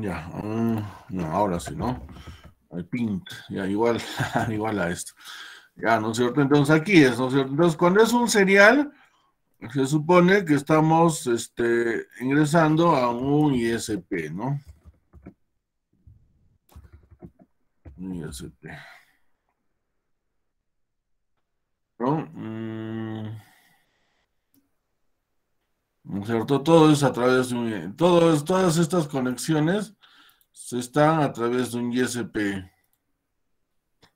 Ya, ah, no, ahora sí, ¿no? Al pint, ya, igual, igual a esto. Ya, ¿no es cierto? Entonces aquí es, ¿no es cierto? Entonces, cuando es un serial, se supone que estamos este, ingresando a un ISP, ¿no? Un ISP. ¿No? Mm. ¿No es cierto? Todo es a través de un... todas estas conexiones se están a través de un ISP.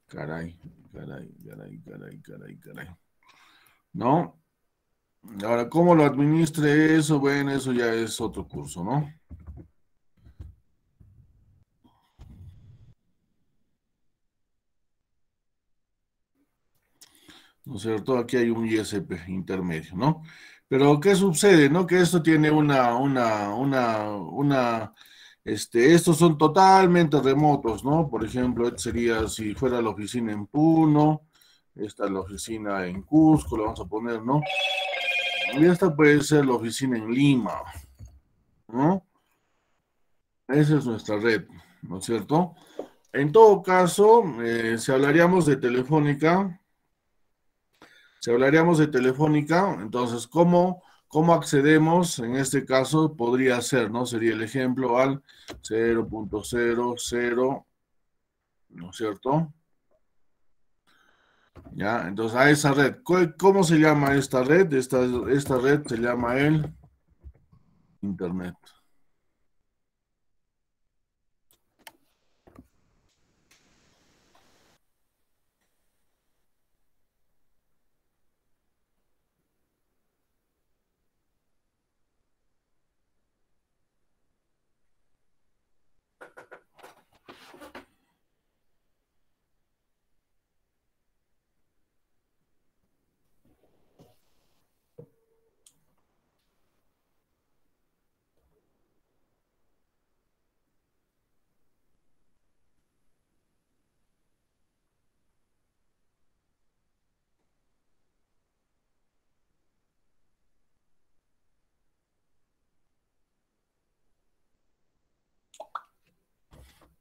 Caray, caray, caray, caray, caray, caray. ¿No? Ahora, ¿cómo lo administre eso? Bueno, eso ya es otro curso, ¿no? ¿No es cierto? Aquí hay un ISP intermedio, ¿no? Pero, ¿qué sucede? ¿No? Que esto tiene una, una, una, una, este, estos son totalmente remotos, ¿no? Por ejemplo, este sería si fuera la oficina en Puno, esta es la oficina en Cusco, lo vamos a poner, ¿no? Y esta puede ser la oficina en Lima, ¿no? Esa es nuestra red, ¿no es cierto? En todo caso, eh, si hablaríamos de Telefónica, si hablaríamos de Telefónica, entonces, ¿cómo, ¿cómo accedemos? En este caso, podría ser, ¿no? Sería el ejemplo al 0.00, ¿no es cierto? ¿Ya? Entonces, a esa red. ¿Cómo se llama esta red? Esta, esta red se llama el Internet.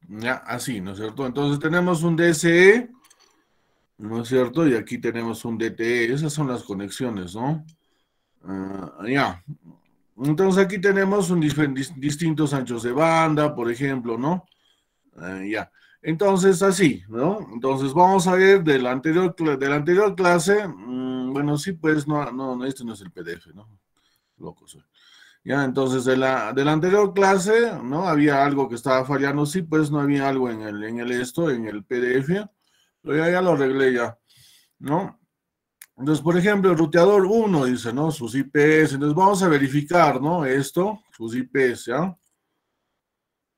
Ya, así, ¿no es cierto? Entonces tenemos un DSE, ¿no es cierto? Y aquí tenemos un DTE, esas son las conexiones, ¿no? Ah, ya. Entonces aquí tenemos un distintos anchos de banda, por ejemplo, ¿no? Ah, ya. Entonces, así, ¿no? Entonces vamos a ver de la anterior, de la anterior clase, mm, bueno, sí, pues no, no, este no es el PDF, ¿no? Loco soy. Ya, entonces de la, de la anterior clase, ¿no? Había algo que estaba fallando, sí, pues no había algo en el, en el esto, en el PDF, pero ya, lo arreglé ya, ¿no? Entonces, por ejemplo, el ruteador 1 dice, ¿no? Sus IPs, entonces vamos a verificar, ¿no? Esto, sus IPs, ¿ya?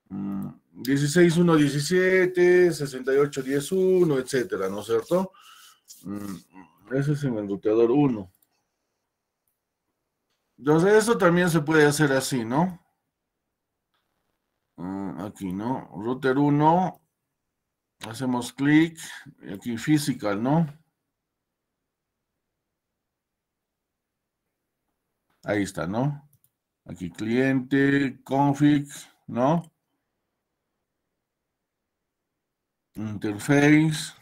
16117, 6811, etcétera, ¿no es cierto? Mm, ese es en el ruteador 1. Entonces, eso también se puede hacer así, ¿no? Ah, aquí, ¿no? Router 1, hacemos clic, aquí physical, ¿no? Ahí está, ¿no? Aquí cliente, config, ¿no? Interface,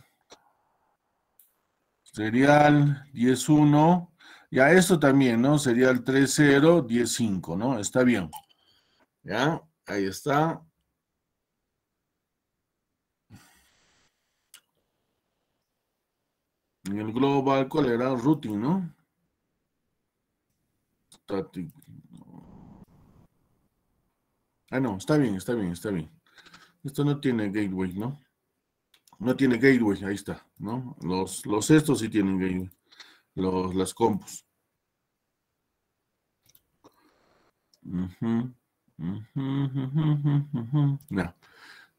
serial, 10.1, ya, esto también, ¿no? Sería el 3015, ¿no? Está bien. ¿Ya? Ahí está. En el global, ¿cuál era? Routing, ¿no? Static. Ah, no, está bien, está bien, está bien. Esto no tiene gateway, ¿no? No tiene gateway, ahí está, ¿no? Los, los estos sí tienen gateway, los, las compus.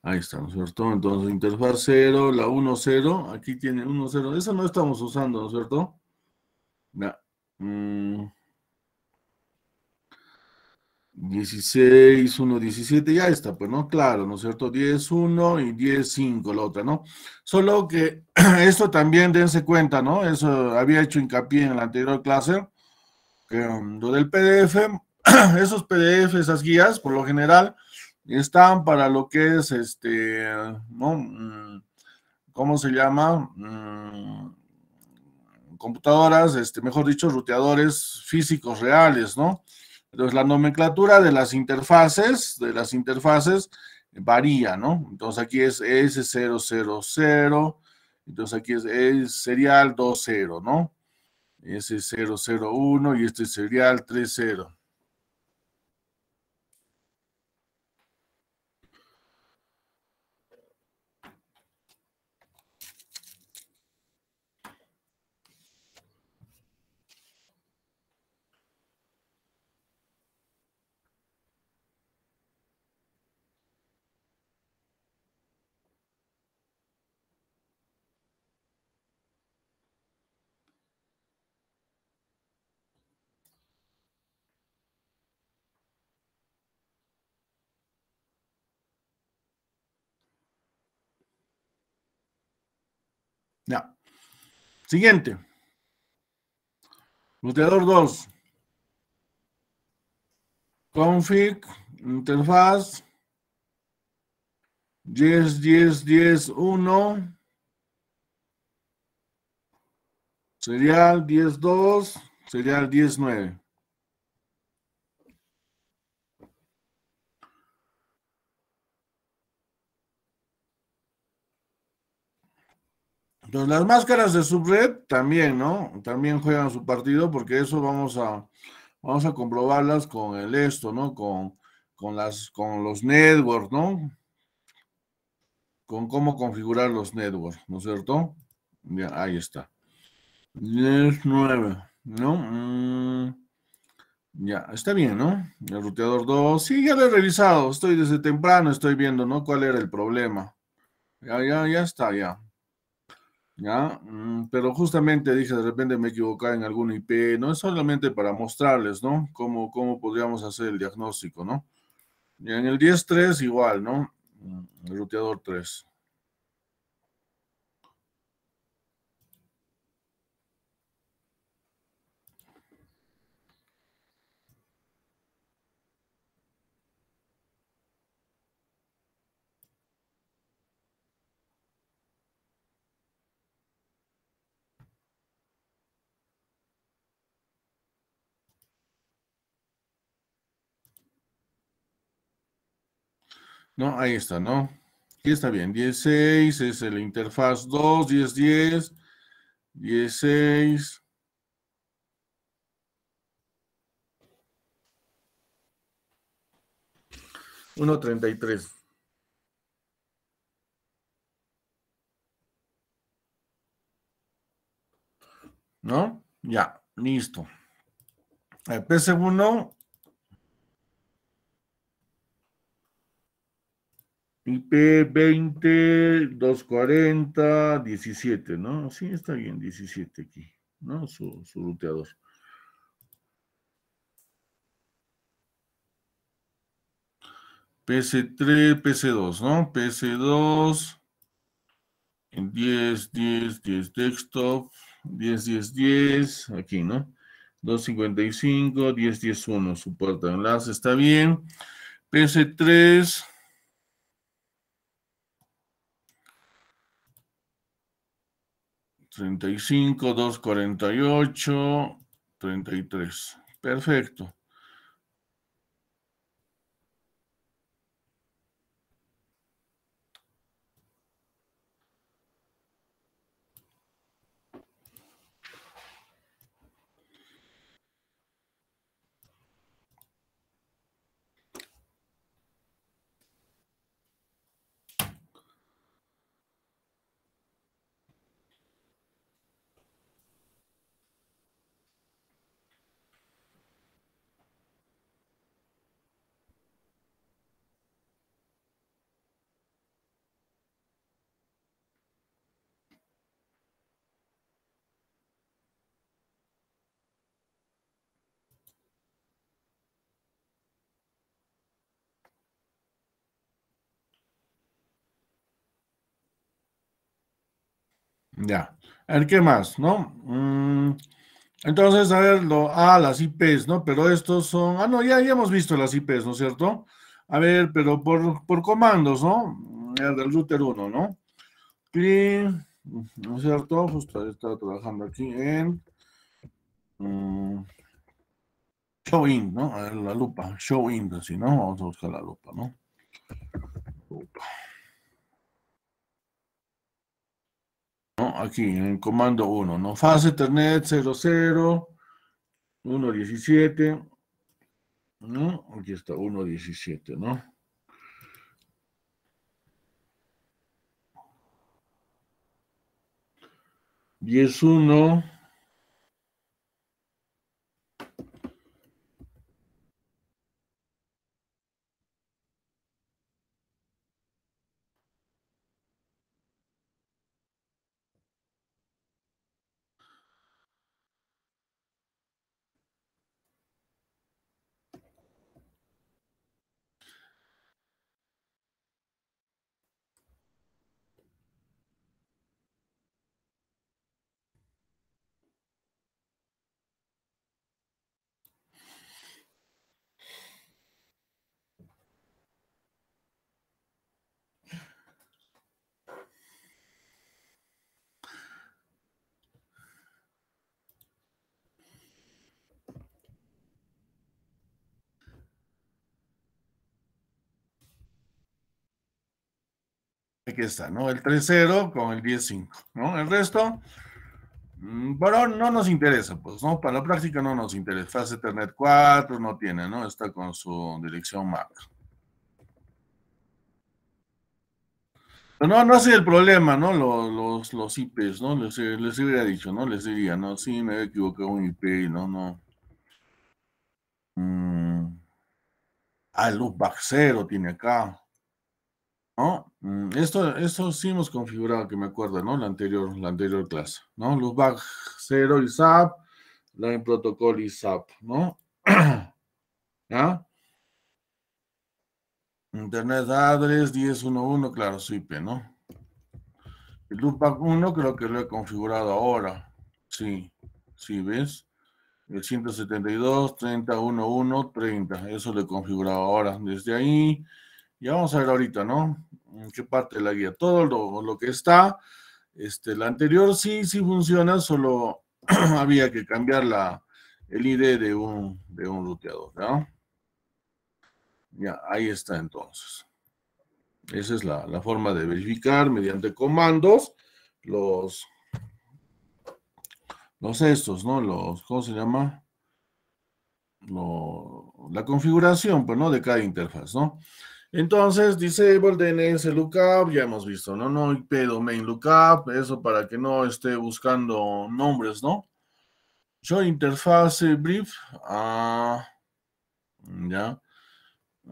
Ahí está, ¿no es cierto? Entonces, interfaz 0, la 1, 0, aquí tiene 1, 0. Eso no estamos usando, ¿no es cierto? Ya. 16, 1, 17, ya está, pues, ¿no? Claro, ¿no es cierto? 10, 1 y 10, 5, la otra, ¿no? Solo que esto también dense cuenta, ¿no? Eso había hecho hincapié en la anterior clase, que um, lo del PDF esos PDF, esas guías, por lo general, están para lo que es este, ¿no? Mm, ¿Cómo se llama? Mm, computadoras, este, mejor dicho, ruteadores físicos reales, ¿no? Entonces, la nomenclatura de las interfaces, de las interfaces, varía, ¿no? Entonces, aquí es S000, entonces aquí es, es serial 20, ¿no? S001 y este es serial 30. Ya. Siguiente. Ruteador 2. Config, interfaz, 10, 10, 10, 1. Serial 10, 2. Serial 10, 9. Entonces, las máscaras de subred también, ¿no? También juegan su partido porque eso vamos a, vamos a comprobarlas con el esto, ¿no? Con, con, las, con los networks, ¿no? Con cómo configurar los networks, ¿no es cierto? Ya, ahí está. 10, 9, ¿no? Mm, ya, está bien, ¿no? El ruteador 2, sí, ya lo he revisado, estoy desde temprano, estoy viendo, ¿no? ¿Cuál era el problema? Ya, ya, ya está, ya. ¿Ya? Mm, pero justamente dije, de repente me equivocaba en algún IP, no es solamente para mostrarles, ¿no? Cómo, cómo podríamos hacer el diagnóstico, ¿no? Y en el 10.3 igual, ¿no? Mm, el ruteador 3. No, ahí está, ¿no? Aquí está bien. 16 es el interfaz 2, 10, 10, 16. Uno treinta y tres. ¿No? Ya, listo. El PC1 IP 20, 240, 17, ¿no? Sí, está bien, 17 aquí, ¿no? Su, su ruteador. PC3, PC2, ¿no? PC2, 10, 10, 10 desktop, 10, 10, 10, aquí, ¿no? 255, 10, 10, 1, su puerta de enlace, está bien. PC3, 35, 248, 33. Perfecto. Ya. A ver, ¿qué más? ¿No? Mm, entonces, a ver, lo, ah, las IPs, ¿no? Pero estos son, ah, no, ya, ya hemos visto las IPs, ¿no es cierto? A ver, pero por, por comandos, ¿no? El del router 1, ¿no? Clean, ¿no es cierto? Justo estaba trabajando aquí en um, show in, ¿no? La lupa, show in, así, ¿no? Vamos a buscar la lupa, ¿no? Aquí en el comando 1, ¿no? Fase Ethernet 00, 1.17, ¿no? Aquí está 1.17, ¿no? Diez uno. Aquí está, ¿no? El 3.0 con el 10.5, ¿no? El resto, pero mm, no nos interesa, pues, ¿no? Para la práctica no nos interesa. Fase Ethernet 4 no tiene, ¿no? Está con su dirección MAC. No, no es el problema, ¿no? Los, los, IPs, ¿no? Les, les, hubiera dicho, ¿no? Les diría, ¿no? Sí, me he equivocado un IP, no, no. Mm. Ah, el loopback 0 tiene acá. ¿No? Mm, esto, esto sí hemos configurado, que me acuerdo, ¿no? La anterior, la anterior clase, ¿no? Loopback 0 y SAP, Line Protocol y SAP, ¿no? ¿Ya? Internet Address 1011, claro, su IP, ¿no? El loopback 1 creo que lo he configurado ahora. Sí, sí, ¿ves? El 172, 30, 11, 30. Eso lo he configurado ahora. Desde ahí, ya vamos a ver ahorita, ¿no? En qué parte de la guía. Todo lo, que está, este, la anterior sí, sí funciona, solo había que cambiar el ID de un, de un ruteador. Ya, ahí está entonces. Esa es la, la, forma de verificar mediante comandos los, los estos, ¿no? Los, ¿cómo se llama? Lo, la configuración, pues, ¿no? De cada interfaz, ¿no? Entonces, disable DNS lookup, ya hemos visto, ¿no? No IP domain lookup, eso para que no esté buscando nombres, ¿no? Show interface brief, ah, ya,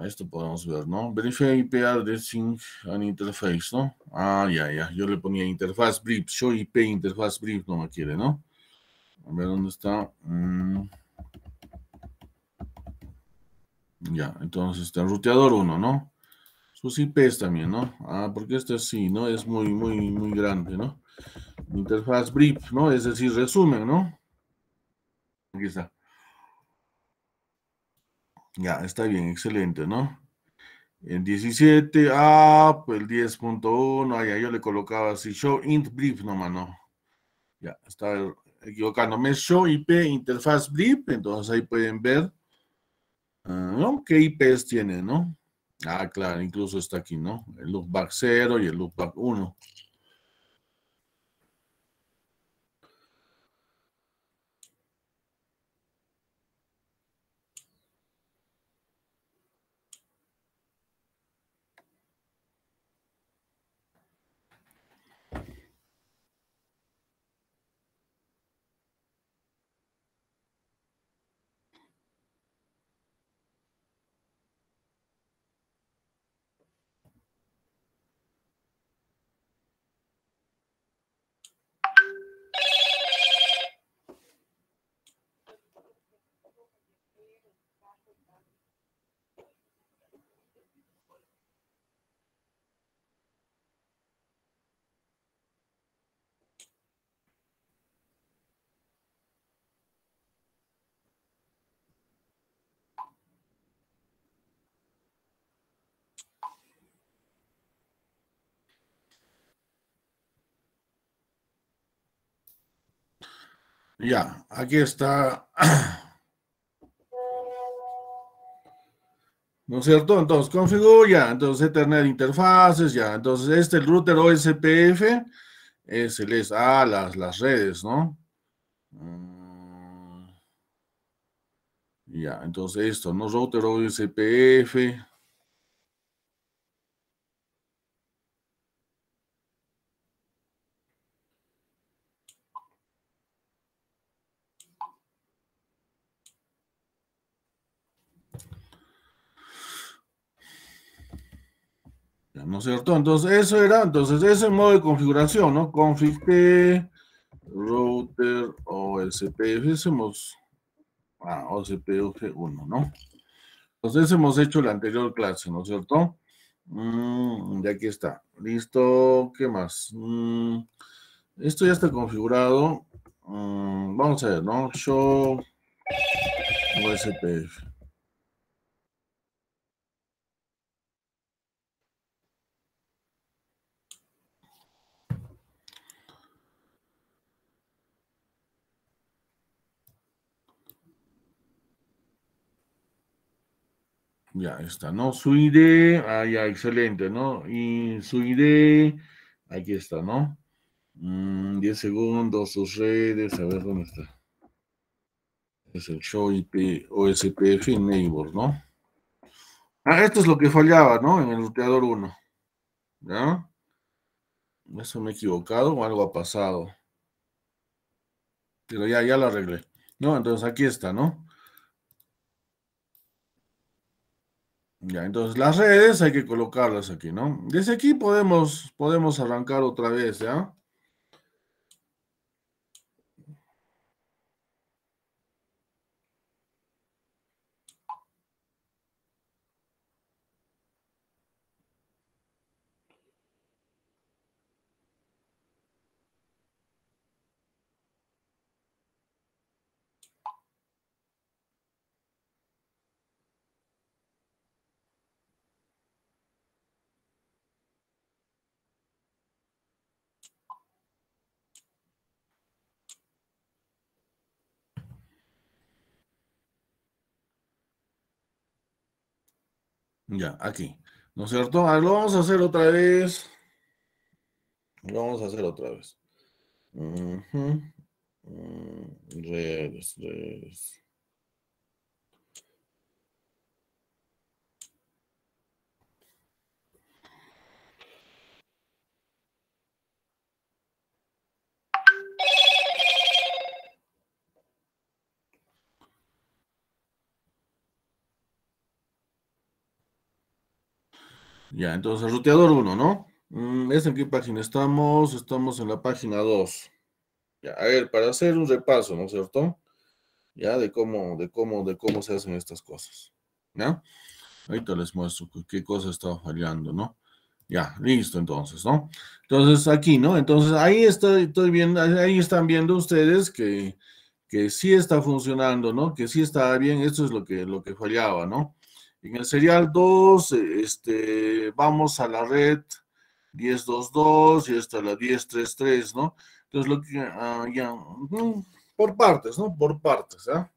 esto podemos ver, ¿no? Verify IP addressing and interface, ¿no? Ah, ya, ya, yo le ponía interface brief, show IP interface brief, no me quiere, ¿no? A ver dónde está. Mm. Ya, entonces está ruteador 1, ¿no? Sus IPs también, ¿no? Ah, porque este sí, ¿no? Es muy, muy, muy grande, ¿no? Interfaz brief, ¿no? Es decir, resumen, ¿no? Aquí está. Ya, está bien, excelente, ¿no? El 17, ah, pues el 10.1, ah, ya yo le colocaba así, show int brief nomás, ¿no? Ya, está equivocándome, show IP interfaz brief, entonces ahí pueden ver, ah, ¿no? ¿Qué IPs tiene, no? Ah, claro, incluso está aquí, ¿no? El loopback 0 y el loopback 1. Ya, aquí está. ¿No es cierto? Entonces, configuro ya. Entonces, Ethernet interfaces, ya. Entonces, este, el router OSPF, es el es ah, las, las redes, ¿no? Mm. Ya, entonces esto, ¿no? Router OSPF. ¿No es cierto? Entonces, eso era, entonces, ese modo de configuración, ¿no? Config T, router OSPF, hacemos, ah, OSPF 1, ¿no? Entonces, hemos hecho la anterior clase, ¿no es cierto? Mm, y aquí está. Listo, ¿qué más? Mm, esto ya está configurado. Mm, vamos a ver, ¿no? Show OSPF. Ya está, ¿no? Su ID, ah, ya, excelente, ¿no? Y su ID, aquí está, ¿no? 10 mm, segundos, sus redes, a ver dónde está. Es el show IP OSPF Neighbor, ¿no? Ah, esto es lo que fallaba, ¿no? En el ruteador 1. ¿Ya? Eso me he equivocado o algo ha pasado. Pero ya, ya lo arreglé. ¿No? Entonces aquí está, ¿no? Ya, entonces las redes hay que colocarlas aquí, ¿no? Desde aquí podemos, podemos arrancar otra vez, ¿ya? Ya, aquí. ¿No es cierto? Lo vamos a hacer otra vez. Lo vamos a hacer otra vez. Mm, redes, redes. Ya, entonces, ruteador 1, ¿no? Mm, ¿Es en qué página estamos? Estamos en la página 2. Ya, a ver, para hacer un repaso, ¿no es cierto? Ya, de cómo, de cómo, de cómo se hacen estas cosas. ¿Ya? Ahorita les muestro qué cosa está fallando, ¿no? Ya, listo entonces, ¿no? Entonces aquí, ¿no? Entonces ahí estoy, estoy viendo, ahí están viendo ustedes que, que sí está funcionando, ¿no? Que sí está bien, esto es lo que, lo que fallaba, ¿no? En el serial 2, este, vamos a la red 10.2.2 y hasta la 10.3.3, ¿no? Entonces, lo que, ah, ya, por partes, ¿no? Por partes, ¿ah?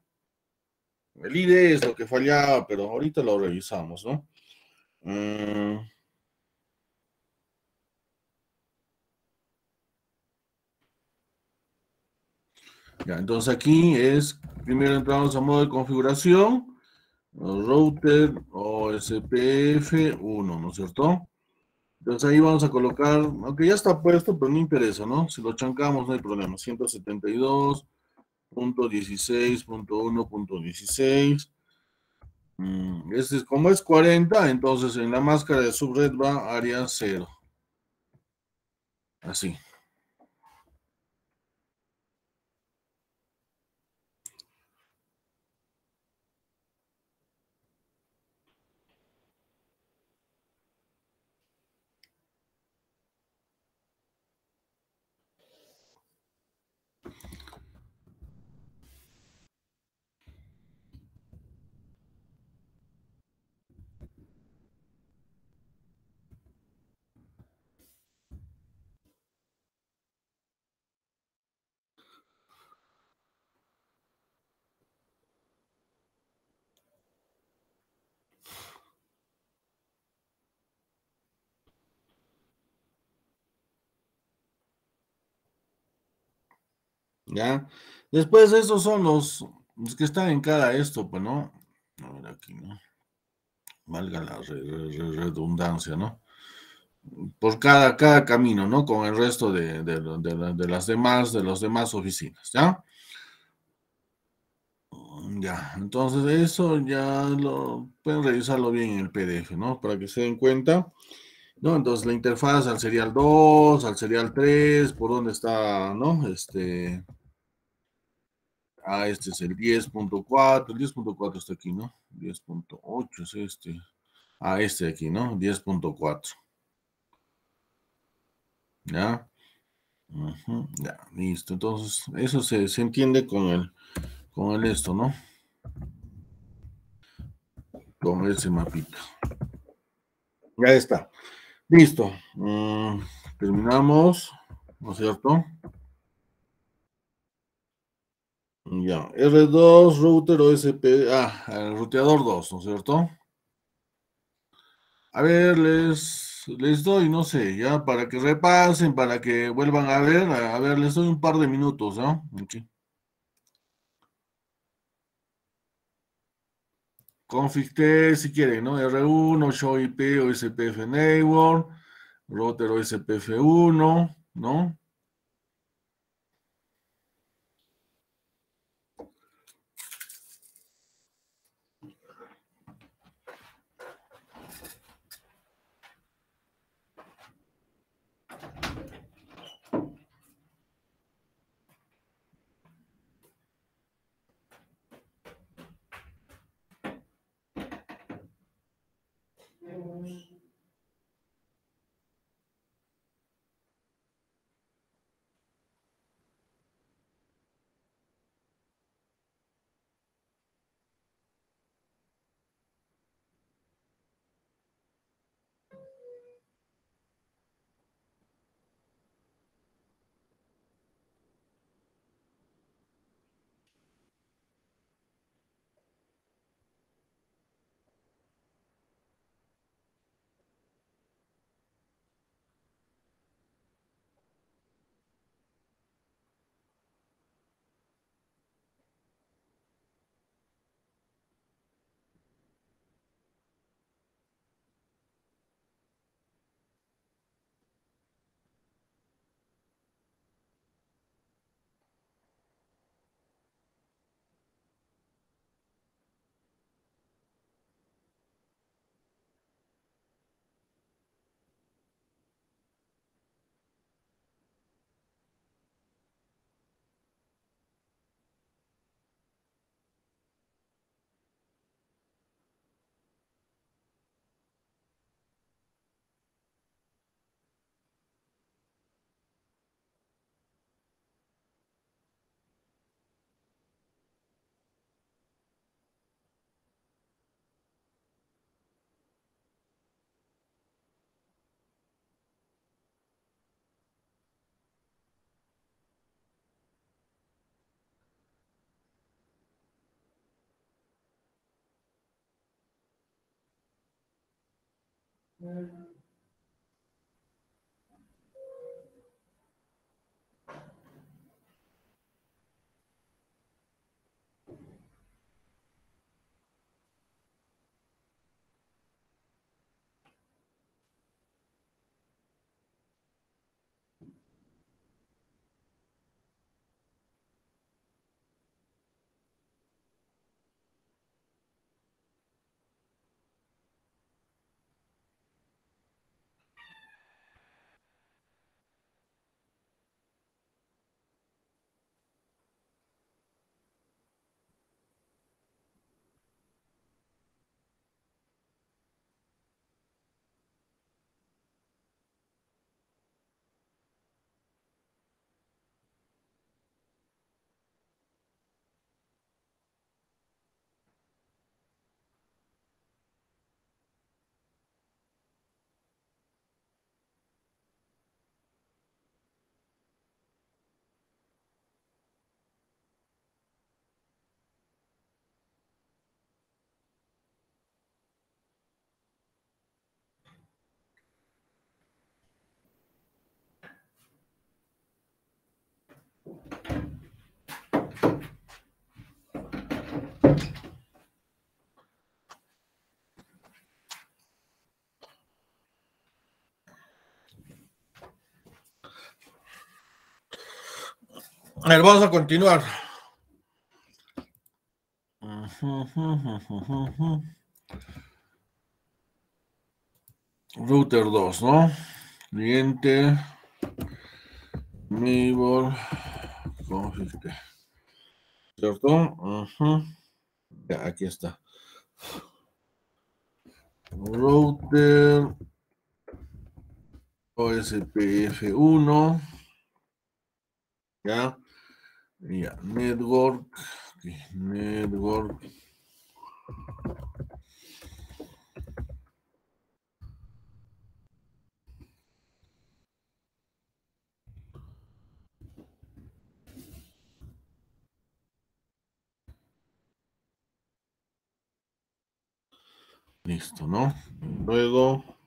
El ID es lo que fallaba, pero ahorita lo revisamos, ¿no? Mm. Ya, entonces aquí es, primero entramos a modo de configuración, router OSPF 1, ¿no es cierto? Entonces ahí vamos a colocar, aunque ya está puesto, pero no interesa, ¿no? Si lo chancamos no hay problema. 172.16.1.16. Mm, este es, como es 40, entonces en la máscara de subred va área 0. Así. ¿Ya? Después esos son los, que están en cada esto, pues, ¿no? A ver aquí, ¿no? Valga la redundancia, ¿no? Por cada, cada camino, ¿no? Con el resto de, de, de las demás, de las demás oficinas, ¿ya? Ya, entonces eso ya lo pueden revisarlo bien en el PDF, ¿no? Para que se den cuenta. ¿no? Entonces la interfaz al serial 2, al serial 3, por dónde está, ¿no? Este. Ah, este es el 10.4, el 10.4 está aquí, ¿no? 10.8 es este. Ah, este de aquí, ¿no? 10.4. ¿Ya? ya, listo. Entonces, eso se, se entiende con el, con esto, ¿no? Con ese mapito. Ya está. Listo. Mm, terminamos, ¿no es cierto? Ya, R2, router OSP, ah, el ruteador 2, ¿no es cierto? A ver, les, les doy, no sé, ya, para que repasen, para que vuelvan a ver, a ver, les doy un par de minutos, ¿no? Config T, si quieren, ¿no? R1, show IP o SPF network, router o SPF1, ¿no? Mm-hmm. A vamos a continuar. Router 2, ¿no? Cliente, neighbor, config, ¿cierto? Ya, aquí está. Router OSPF1. Ya. Ya, network. Network. Listo, ¿no? Luego.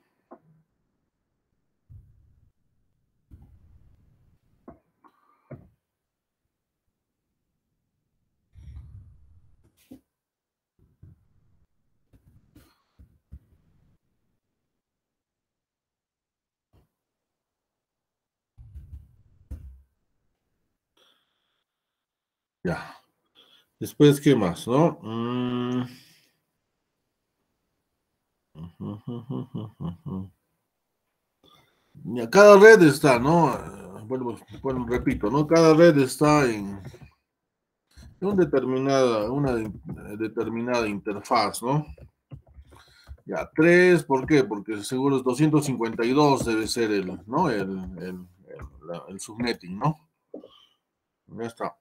Ya. Después, ¿qué más, no? Mm. Cada red está, ¿no? Bueno, bueno, repito, ¿no? Cada red está en, una determinada, una determinada interfaz, ¿no? Ya, tres, ¿por qué? Porque seguro es 252 debe ser el, ¿no? El, el, el subnetting, ¿no? Ya está.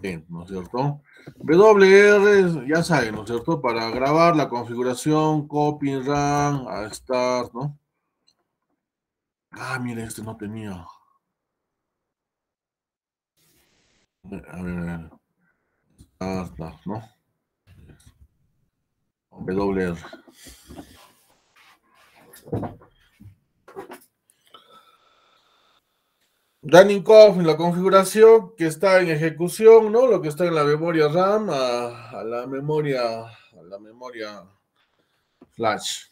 Bien, ¿no es cierto? WR, ya saben, ¿no es cierto? Para grabar la configuración, copy, run, a start, ¿no? Ah, mire, este no tenía. A ver, a ver. Start, ¿no? WR. Running en la configuración que está en ejecución, ¿no? Lo que está en la memoria RAM a, la memoria a la memoria flash.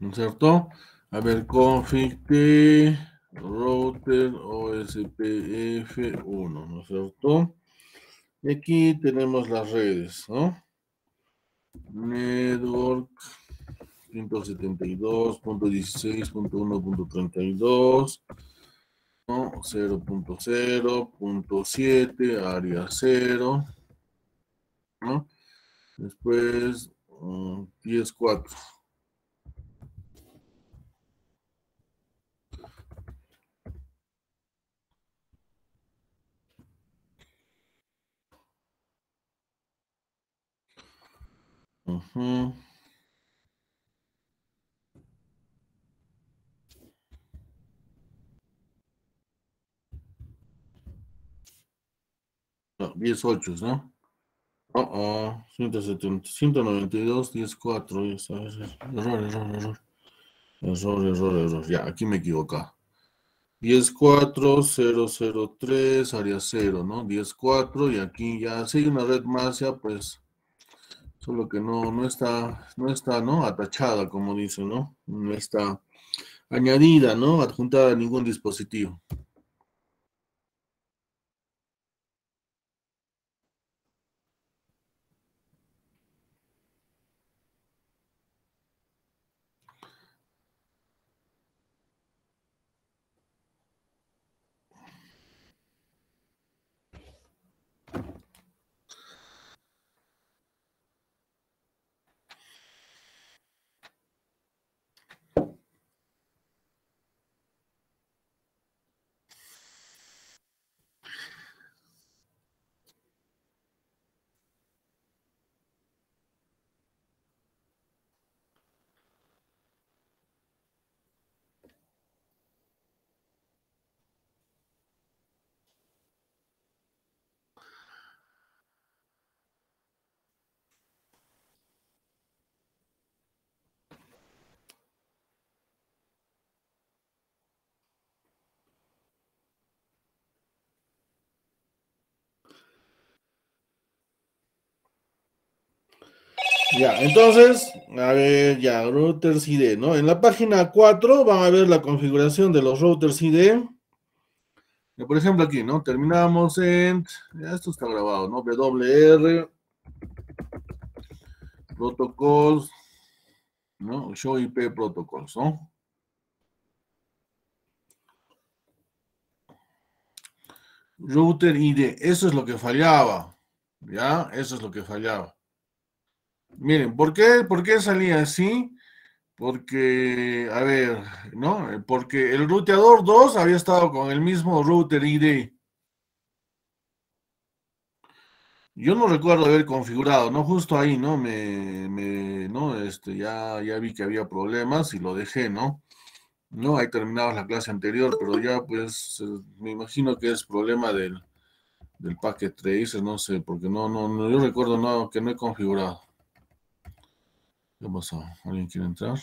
¿No es cierto? A ver, config de router OSPF1, ¿no es cierto? Y aquí tenemos las redes, ¿no? Network 172.16.1.32, ¿no? 0.0.7, área 0, ¿no? Después 10.4. Uh 10 8, ¿no? Oh, oh, 170, 192, 10, 4, error, error, error. Error, error, error. Ya, aquí me equivoqué. 10, 4, 0, 0, 3, área 0, ¿no? 10, 4, y aquí ya, si hay una red más, ya pues solo que no, no está, no está, ¿no? Atachada, como dice, ¿no? No está añadida, ¿no? Adjuntada a ningún dispositivo. Ya, entonces, a ver, ya, routers ID, ¿no? En la página 4 van a ver la configuración de los routers ID. Por ejemplo, aquí, ¿no? Terminamos en, ya esto está grabado, ¿no? WR, protocols, ¿no? Show IP protocols, ¿no? Router ID, eso es lo que fallaba, ¿ya? Eso es lo que fallaba. Miren, ¿por qué, ¿por qué salía así? Porque, a ver, ¿no? Porque el ruteador 2 había estado con el mismo router ID. Yo no recuerdo haber configurado, ¿no? Justo ahí, ¿no? Me, ¿no? Este, ya, ya vi que había problemas y lo dejé, ¿no? No, ahí terminaba la clase anterior, pero ya pues eh, me imagino que es problema del, del packet tracer, no sé, porque no, no, no, yo recuerdo no, que no he configurado. ¿Qué pasó? ¿Alguien quiere entrar?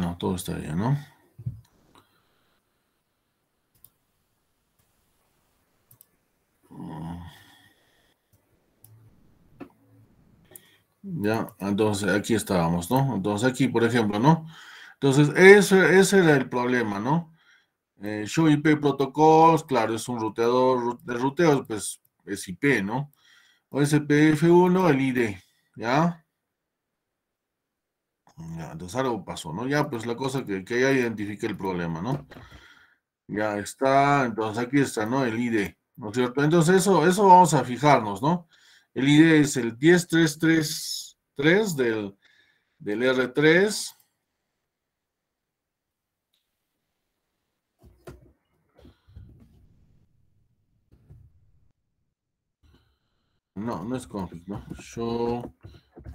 No, todo está bien, ¿no? Ya, entonces aquí estábamos, ¿no? Entonces aquí, por ejemplo, ¿no? Entonces, ese, ese era el problema, ¿no? Eh, show IP Protocols, claro, es un ruteador de ruteo, pues es IP, ¿no? OSPF1, el ID, ¿ya? Ya, entonces algo pasó, ¿no? Ya, pues la cosa que, que ya identifique el problema, ¿no? Ya está, entonces aquí está, ¿no? El ID, ¿no es cierto? Entonces eso, eso vamos a fijarnos, ¿no? El ID es el 10333 del, del R3. No, no es config, ¿no? Show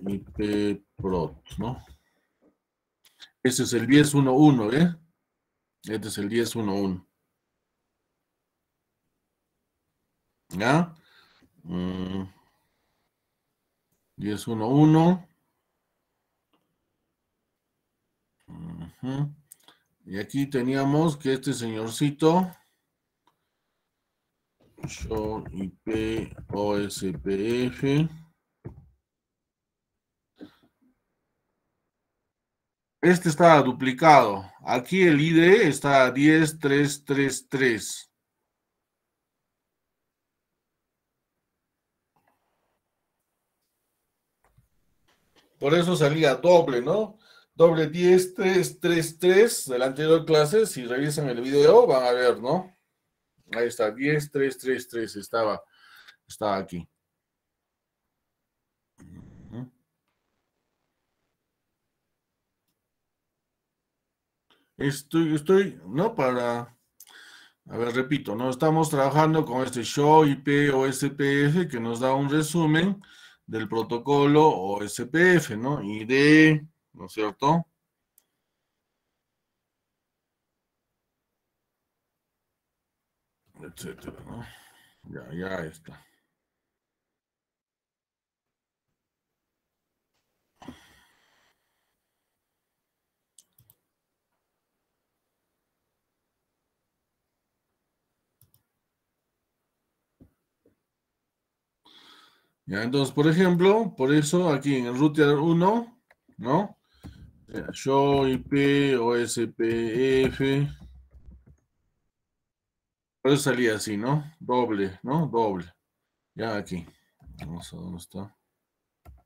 IP prot, ¿no? Este es el 10.1.1, ¿eh? Este es el 10.1.1. ¿Ya? Mm. 10.1.1. Y aquí teníamos que este señorcito, show IP OSPF, este está duplicado. Aquí el ID está 10333. Por eso salía doble, ¿no? Doble 10, 3, 3, 3 de la anterior clase. Si revisan el video, van a ver, ¿no? Ahí está, 10, 3, 3, 3. Estaba, estaba aquí. Estoy, estoy, ¿no? Para, a ver, repito, ¿no? Estamos trabajando con este show IP o SPF que nos da un resumen del protocolo o SPF, ¿no? ID, ¿no es cierto? Etcétera, ¿no? Ya, ya está. entonces, por ejemplo, por eso aquí en el router 1, ¿no? Show IP OSPF. Por salía así, ¿no? Doble, ¿no? Doble. Ya aquí. Vamos a dónde está.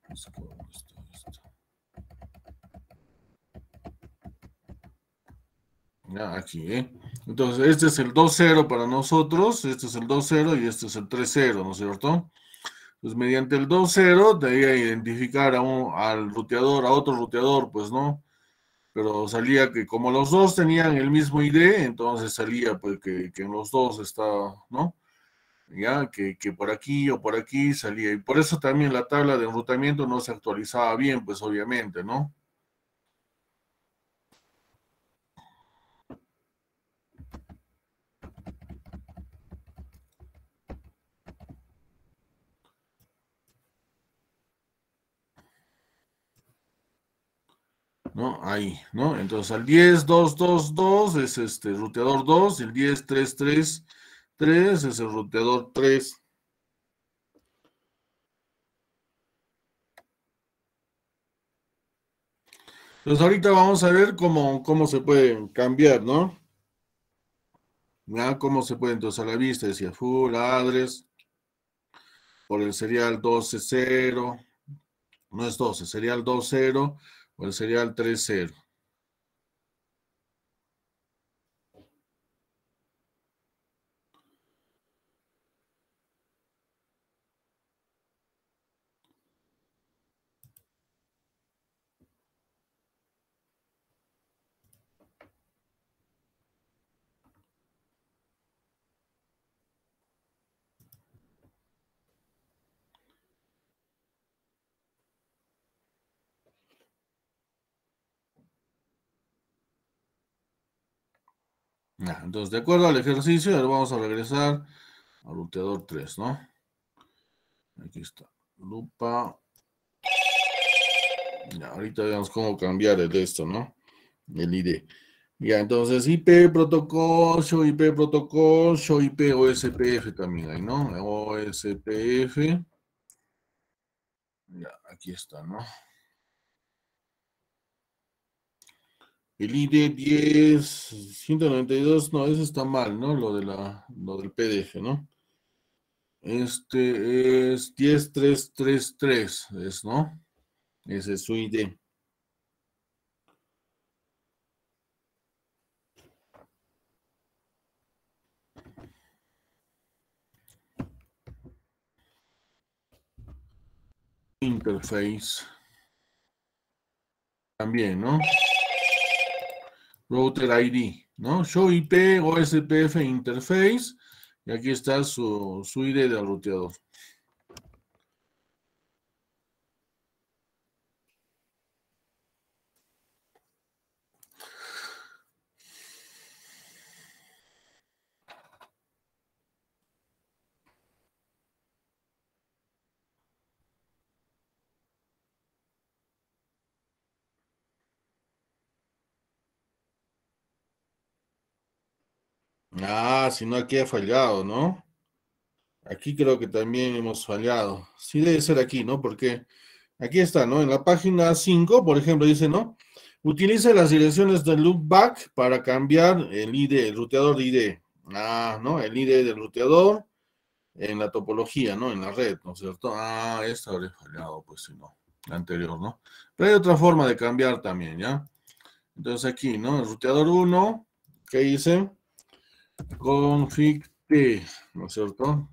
dónde está Ya aquí, ¿eh? Entonces, este es el 2.0 para nosotros, este es el 2.0 y este es el 3.0, ¿no es cierto? pues mediante el 2.0 debía identificar a un, al ruteador, a otro ruteador, pues no. Pero salía que como los dos tenían el mismo ID, entonces salía pues que, en los dos estaba, ¿no? Ya, que, que, por aquí o por aquí salía. Y por eso también la tabla de enrutamiento no se actualizaba bien, pues obviamente, ¿no? ¿No? Ahí, ¿no? Entonces al 10222 es este ruteador 2, el 1033 3 es el ruteador 3. Entonces ahorita vamos a ver cómo, cómo se pueden cambiar, ¿no? Ya, cómo se puede entonces a la vista, decía full address por el serial 12.0, no es 12, serial 2.0 bueno, sería el 3-0. Entonces, de acuerdo al ejercicio, ahora vamos a regresar al ruteador 3, ¿no? Aquí está. Lupa. Ya, ahorita veamos cómo cambiar el esto, ¿no? El ID. Ya, entonces IP protocol, show IP protocol, show IP OSPF también hay, ¿no? OSPF. Ya, aquí está, ¿no? El ID 10, 192, no, eso está mal, ¿no? Lo, de la, lo del PDF, ¿no? Este es 10333, es, ¿no? Ese es su ID. Interface. También, ¿no? Router ID, ¿no? Show IP OSPF Interface. Y aquí está su, su ID del ruteador. Ah, si no, aquí ha fallado, ¿no? Aquí creo que también hemos fallado. Sí debe ser aquí, ¿no? Porque aquí está, ¿no? En la página 5, por ejemplo, dice, ¿no? Utilice las direcciones del loopback para cambiar el ID, el ruteador de ID. Ah, ¿no? El ID del ruteador en la topología, ¿no? En la red, ¿no es cierto? Ah, esta habría fallado, pues si no, la anterior, ¿no? Pero hay otra forma de cambiar también, ¿ya? Entonces aquí, ¿no? El ruteador 1, ¿qué dice? Config T, ¿no es cierto?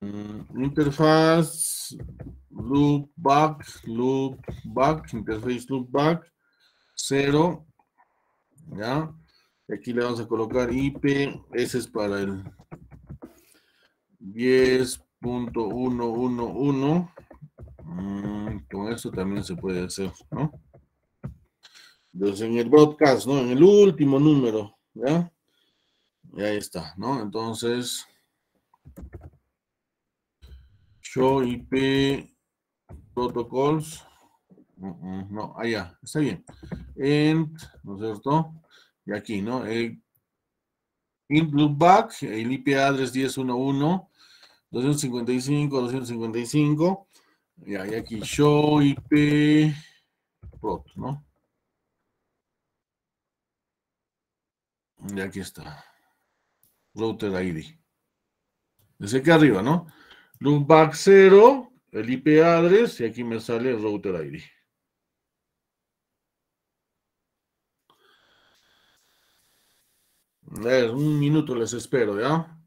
Mm, interfaz loopback, loopback, interface loopback, 0, ¿ya? Aquí le vamos a colocar IP, ese es para el 10.111. Mm, con esto también se puede hacer, ¿no? Entonces en el broadcast, ¿no? En el último número, ¿ya? Y ahí está, ¿no? Entonces, show IP protocols. No, allá, está bien. Ent, ¿no es cierto? Y aquí, ¿no? El int loopback, el IP address 10.1.1, 255, 255. Y ahí aquí show IP prot, ¿no? Y aquí está router ID. Desde aquí arriba, ¿no? Loopback 0, el IP address, y aquí me sale router ID. Ver, un minuto les espero, ¿ya?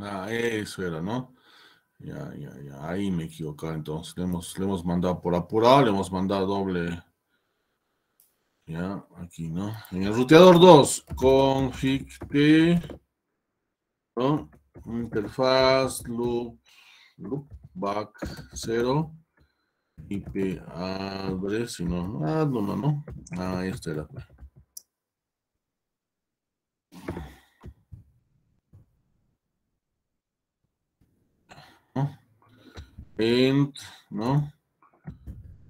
Ah, eso era, ¿no? Ya, ya, ya, ahí me equivoco. Entonces, le hemos, le hemos mandado por apurado, le hemos mandado doble. Ya, aquí, ¿no? En el ruteador 2, config ¿no? Interfaz, loop, loop, back 0, IP address, no, ah, no, no, no. Ah, este era. Ent, ¿no?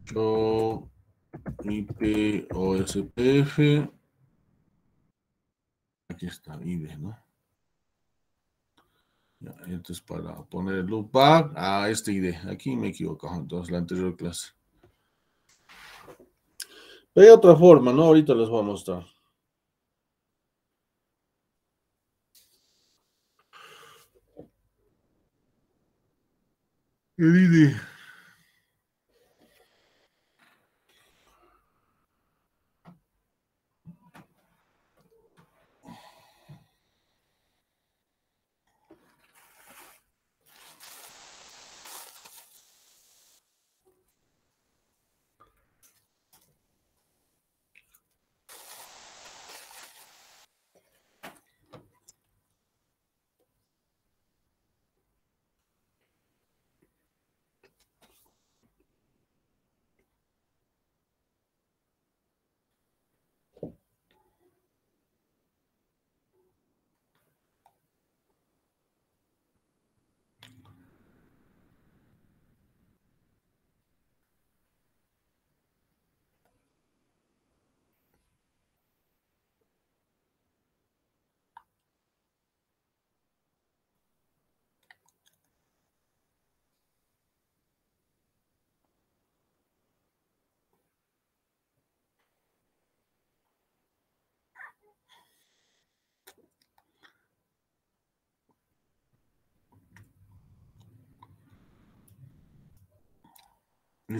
Yo IP OSPF. Aquí está, ID, ¿no? Ya, entonces para poner el loopback a este ID. Aquí me equivoco, entonces la anterior clase. hay otra forma, ¿no? Ahorita les voy a mostrar. El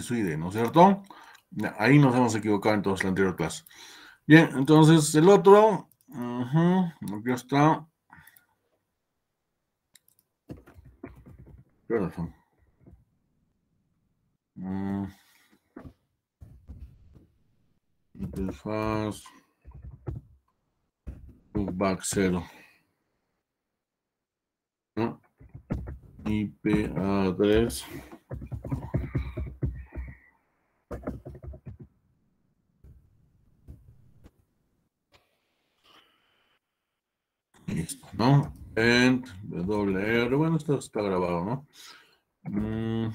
su ID, ¿no es cierto? Ahí nos hemos equivocado entonces la anterior clase. Bien, entonces el otro, aquí está. Perdón. Mm. Interfaz. Back 0. IP address. Listo, ¿no? Ent, R, bueno, esto está grabado, ¿no? Mm.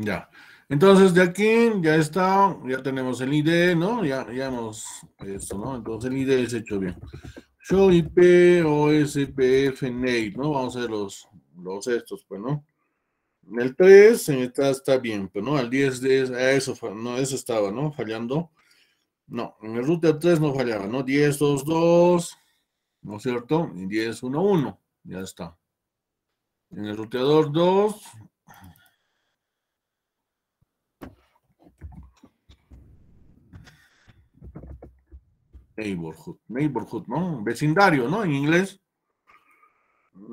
Ya. Entonces, de aquí ya está, ya tenemos el ID, ¿no? Ya, ya hemos esto, ¿no? Entonces, el ID es hecho bien. Show IP o SPF NATE, ¿no? Vamos a ver los, los estos, pues, ¿no? En el 3 está, está bien, pero pues, no, al 10 de eso, no, eso estaba, ¿no? Fallando. No, en el router 3 no fallaba, ¿no? 10, 2, 2, ¿no es cierto? Y 10, 1, 1, ya está. En el ruteador 2, Neighborhood, neighborhood, ¿no? Vecindario, ¿no? En inglés.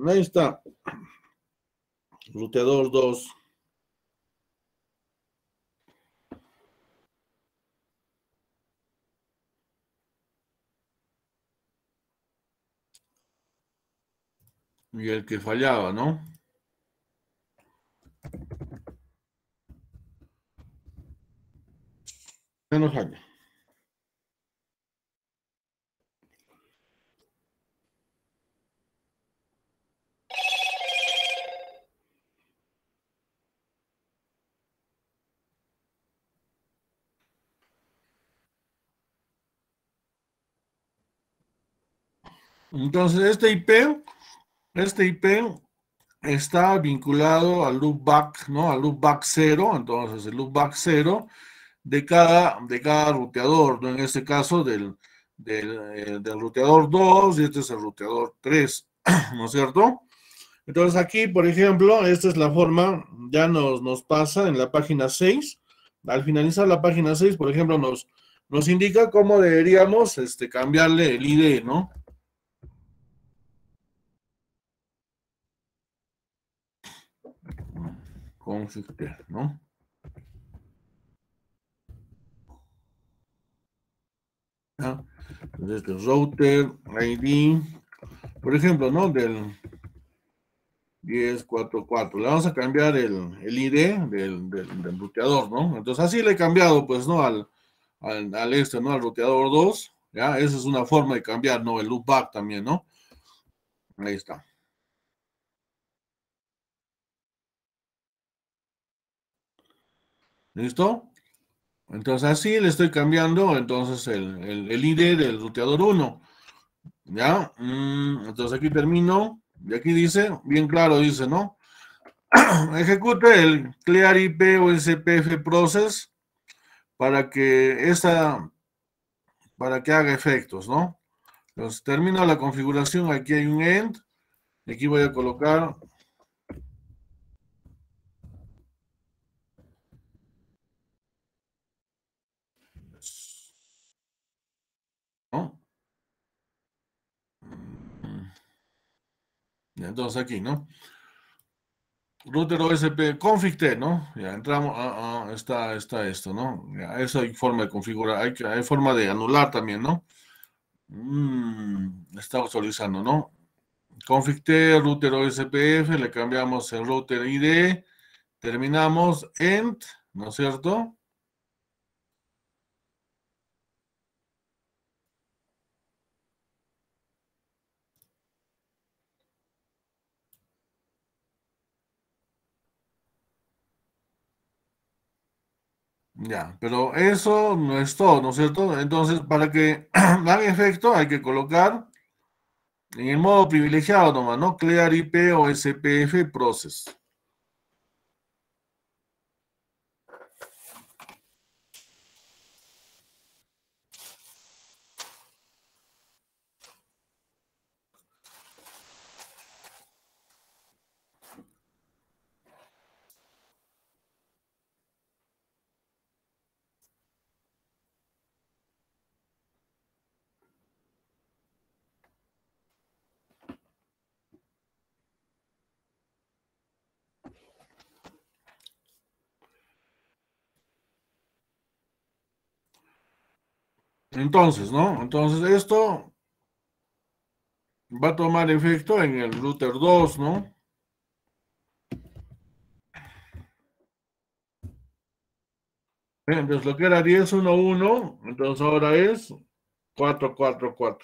Ahí está. Ruteador 2. Y el que fallaba, ¿no? Menos años. Entonces, este IP, este IP está vinculado al loopback, ¿no? Al loopback 0, entonces el loopback 0 de cada, de cada ruteador, ¿no? En este caso del, del, eh, del ruteador 2 y este es el ruteador 3, ¿no es cierto? Entonces aquí, por ejemplo, esta es la forma, ya nos, nos pasa en la página 6. Al finalizar la página 6, por ejemplo, nos, nos indica cómo deberíamos este, cambiarle el ID, ¿no? Config ¿no? Entonces, el router ID, por ejemplo, ¿no? Del 1044. Le vamos a cambiar el, el ID del, del, del, ruteador, ¿no? Entonces, así le he cambiado, pues, ¿no? Al, al, al este, ¿no? Al ruteador 2. ¿Ya? Esa es una forma de cambiar, ¿no? El loopback también, ¿no? Ahí está. ¿Listo? Entonces así le estoy cambiando entonces el, el, el ID del ruteador 1. ¿Ya? Mm, entonces aquí termino. Y aquí dice, bien claro dice, ¿no? Ejecute el clear IP o SPF process para que esta, para que haga efectos, ¿no? Entonces termino la configuración, aquí hay un end, aquí voy a colocar Entonces aquí, ¿no? Router OSP config ¿no? Ya entramos, ah, ah, está, está esto, ¿no? Ya, eso hay forma de configurar, hay, forma de anular también, ¿no? Mm, está actualizando, ¿no? Config router OSPF, le cambiamos el router ID, terminamos end, ¿no es cierto? Ya, pero eso no es todo, ¿no es cierto? Entonces, para que haga efecto, hay que colocar en el modo privilegiado nomás, ¿no? Clear IP o SPF process. Entonces, ¿no? Entonces esto va a tomar efecto en el router 2, ¿no? Entonces lo que era 10.1.1, entonces ahora es 4.4.4.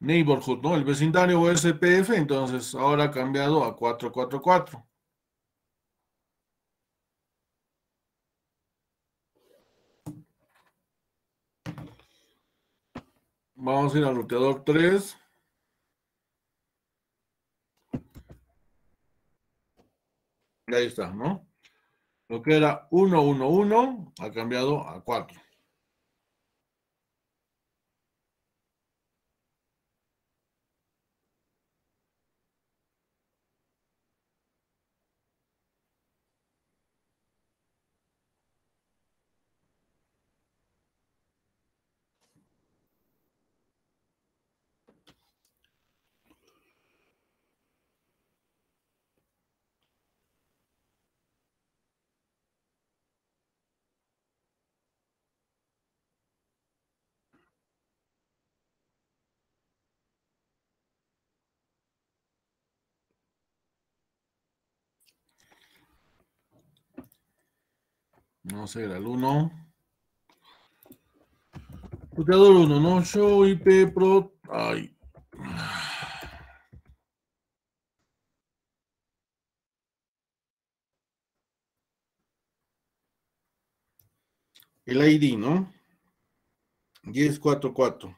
Neighborhood, ¿no? El vecindario OSPF, entonces ahora ha cambiado a 444. Vamos a ir al roteador 3. Ahí está, ¿no? Lo que era 1, 1, 1 ha cambiado a 4. Vamos a ir al 1. Ruteador 1, ¿no? Show IP Pro. Ay. El ID, ¿no? 1044.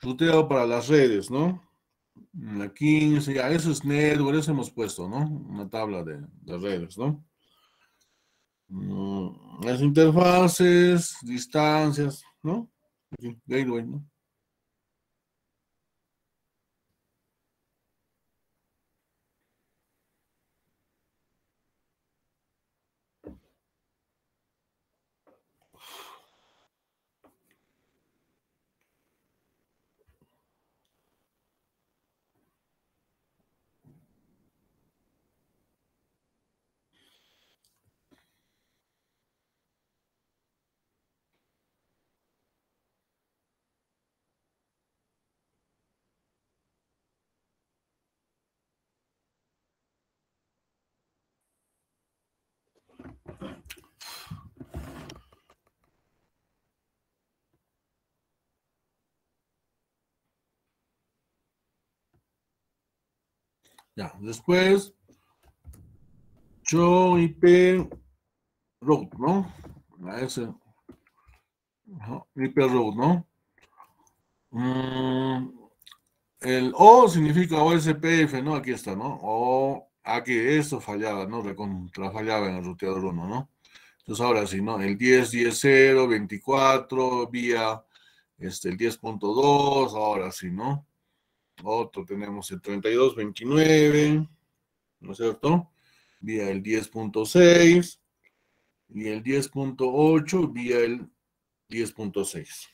Ruteado para las redes, ¿no? La 15, ya, eso es network, eso hemos puesto, ¿no? Una tabla de, de redes, ¿no? Mm, las interfaces, distancias, ¿no? Gateway, ¿no? Ya, después, show IP road, ¿no? A ese. IP road, ¿no? Mm, el O significa OSPF, ¿no? Aquí está, ¿no? O aquí esto fallaba, ¿no? Recontra fallaba en el ruteador 1, ¿no? Entonces ahora sí, ¿no? El 10, 10, 0, 24, vía este, el 10.2, ahora sí, ¿no? Otro tenemos el 3229, ¿no es cierto? Vía el 10.6 y el 10.8 vía el 10.6.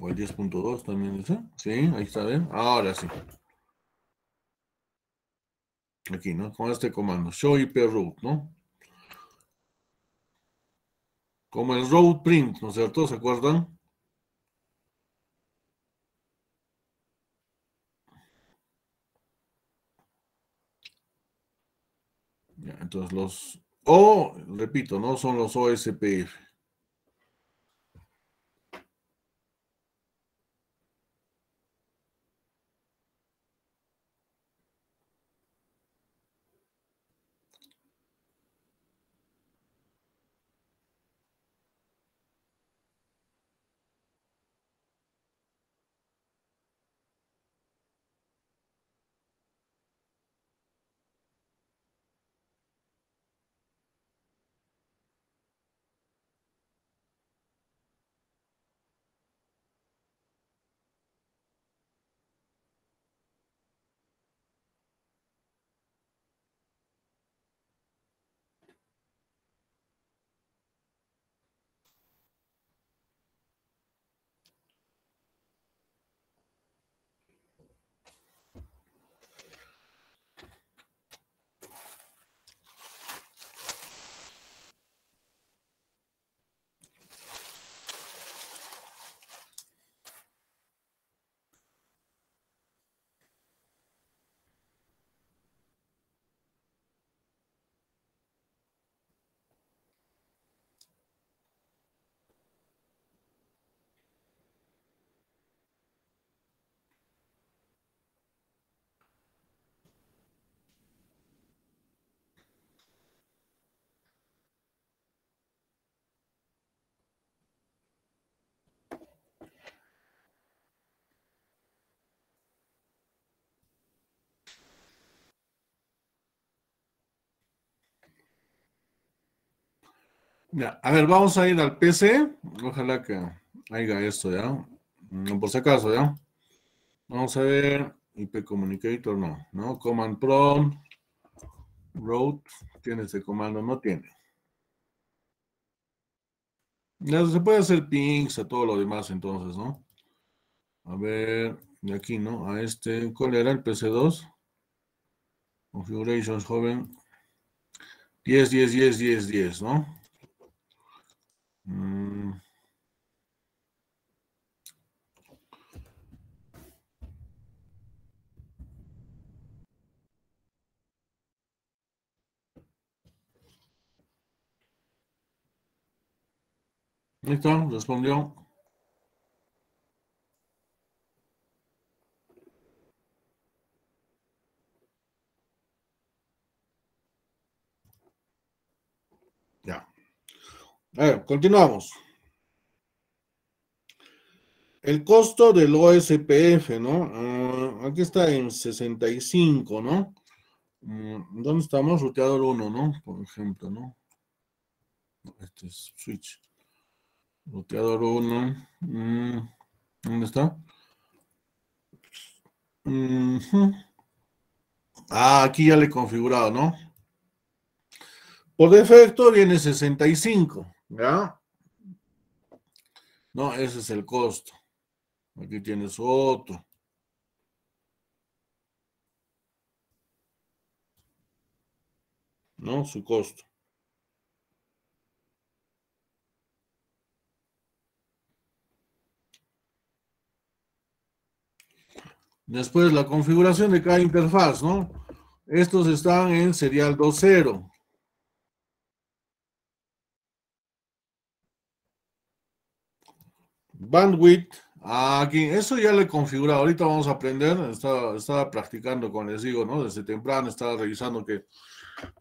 O el 10.2 también dice. Sí, ahí está, ¿ven? Ahora sí. Aquí, ¿no? Con este comando, show IP root, ¿no? Como el road print, ¿no es cierto? ¿Se acuerdan? Entonces los O, repito, no son los OSPF. A ver, vamos a ir al PC. Ojalá que haya esto ya. No, por si acaso, ya. Vamos a ver. IP Communicator, no. ¿No? Command Prompt. Route. ¿Tiene ese comando? No tiene. Ya se puede hacer pings a todo lo demás entonces, ¿no? A ver, de aquí, ¿no? A este, ¿cuál era el PC2? Configurations joven. 10, 10, 10, 10, 10, ¿no? Mmh. D'accord, laisse-moi. Ver, continuamos. El costo del OSPF, ¿no? Ah, aquí está en 65, ¿no? Mm, ¿Dónde estamos? Ruteador 1, ¿no? Por ejemplo, ¿no? Este es switch. Ruteador 1. Mm, ¿Dónde está? Ah, aquí ya le he configurado, ¿no? Por defecto viene 65, ¿ya? No, ese es el costo. Aquí tienes otro. ¿No? Su costo. Después la configuración de cada interfaz, ¿no? Estos están en serial 2.0. Bandwidth, aquí, eso ya lo he configurado. Ahorita vamos a aprender. Estaba, practicando con les digo, ¿no? Desde temprano estaba revisando que,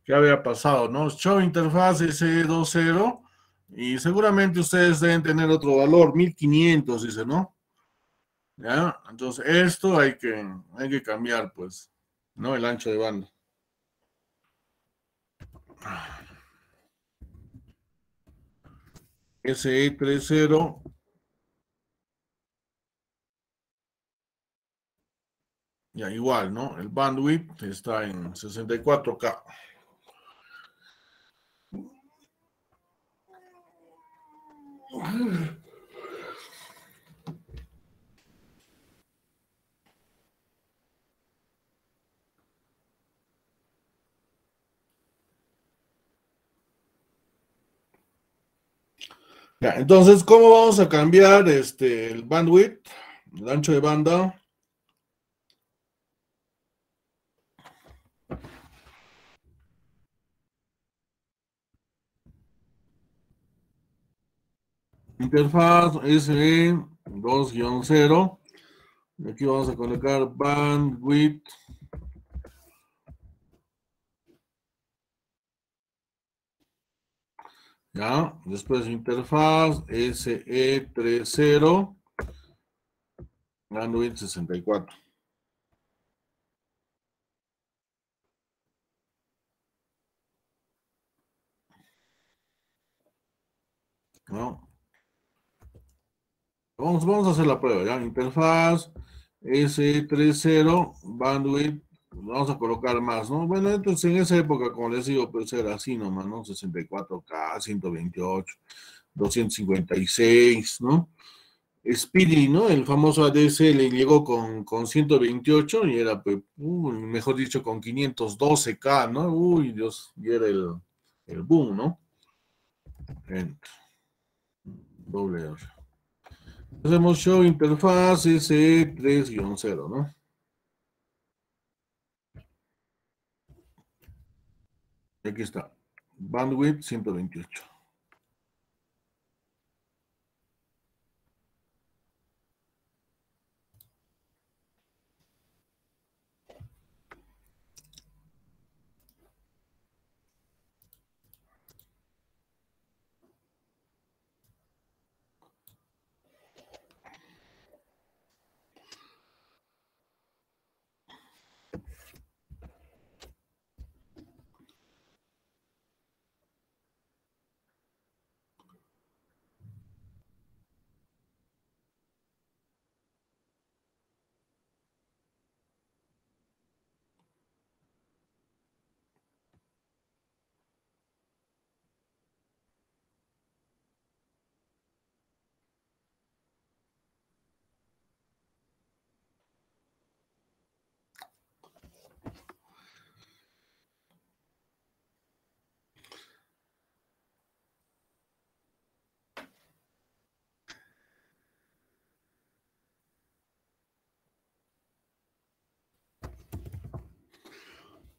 qué había pasado, ¿no? Show interfaz S2.0 y seguramente ustedes deben tener otro valor, 1500, dice, ¿no? ¿Ya? Entonces, esto hay que, hay que cambiar, pues, ¿no? El ancho de banda. SE30 Ya igual, ¿no? El bandwidth está en 64K. Ya, entonces, ¿cómo vamos a cambiar este el bandwidth, el ancho de banda? Interfaz SE 2-0. Aquí vamos a colocar bandwidth. Ya, después interfaz SE30 bandwidth 64. ¿No? Vamos, vamos a hacer la prueba, ¿ya? Interfaz, S30, bandwidth, vamos a colocar más, ¿no? Bueno, entonces en esa época, como les digo, pues era así nomás, ¿no? 64K, 128, 256, ¿no? Speedy, ¿no? El famoso ADSL llegó con, con 128 y era, pues, mejor dicho, con 512K, ¿no? Uy, Dios, y era el, el boom, ¿no? Doble R. Hacemos show interfaz S3-0, ¿no? Aquí está. Bandwidth 128.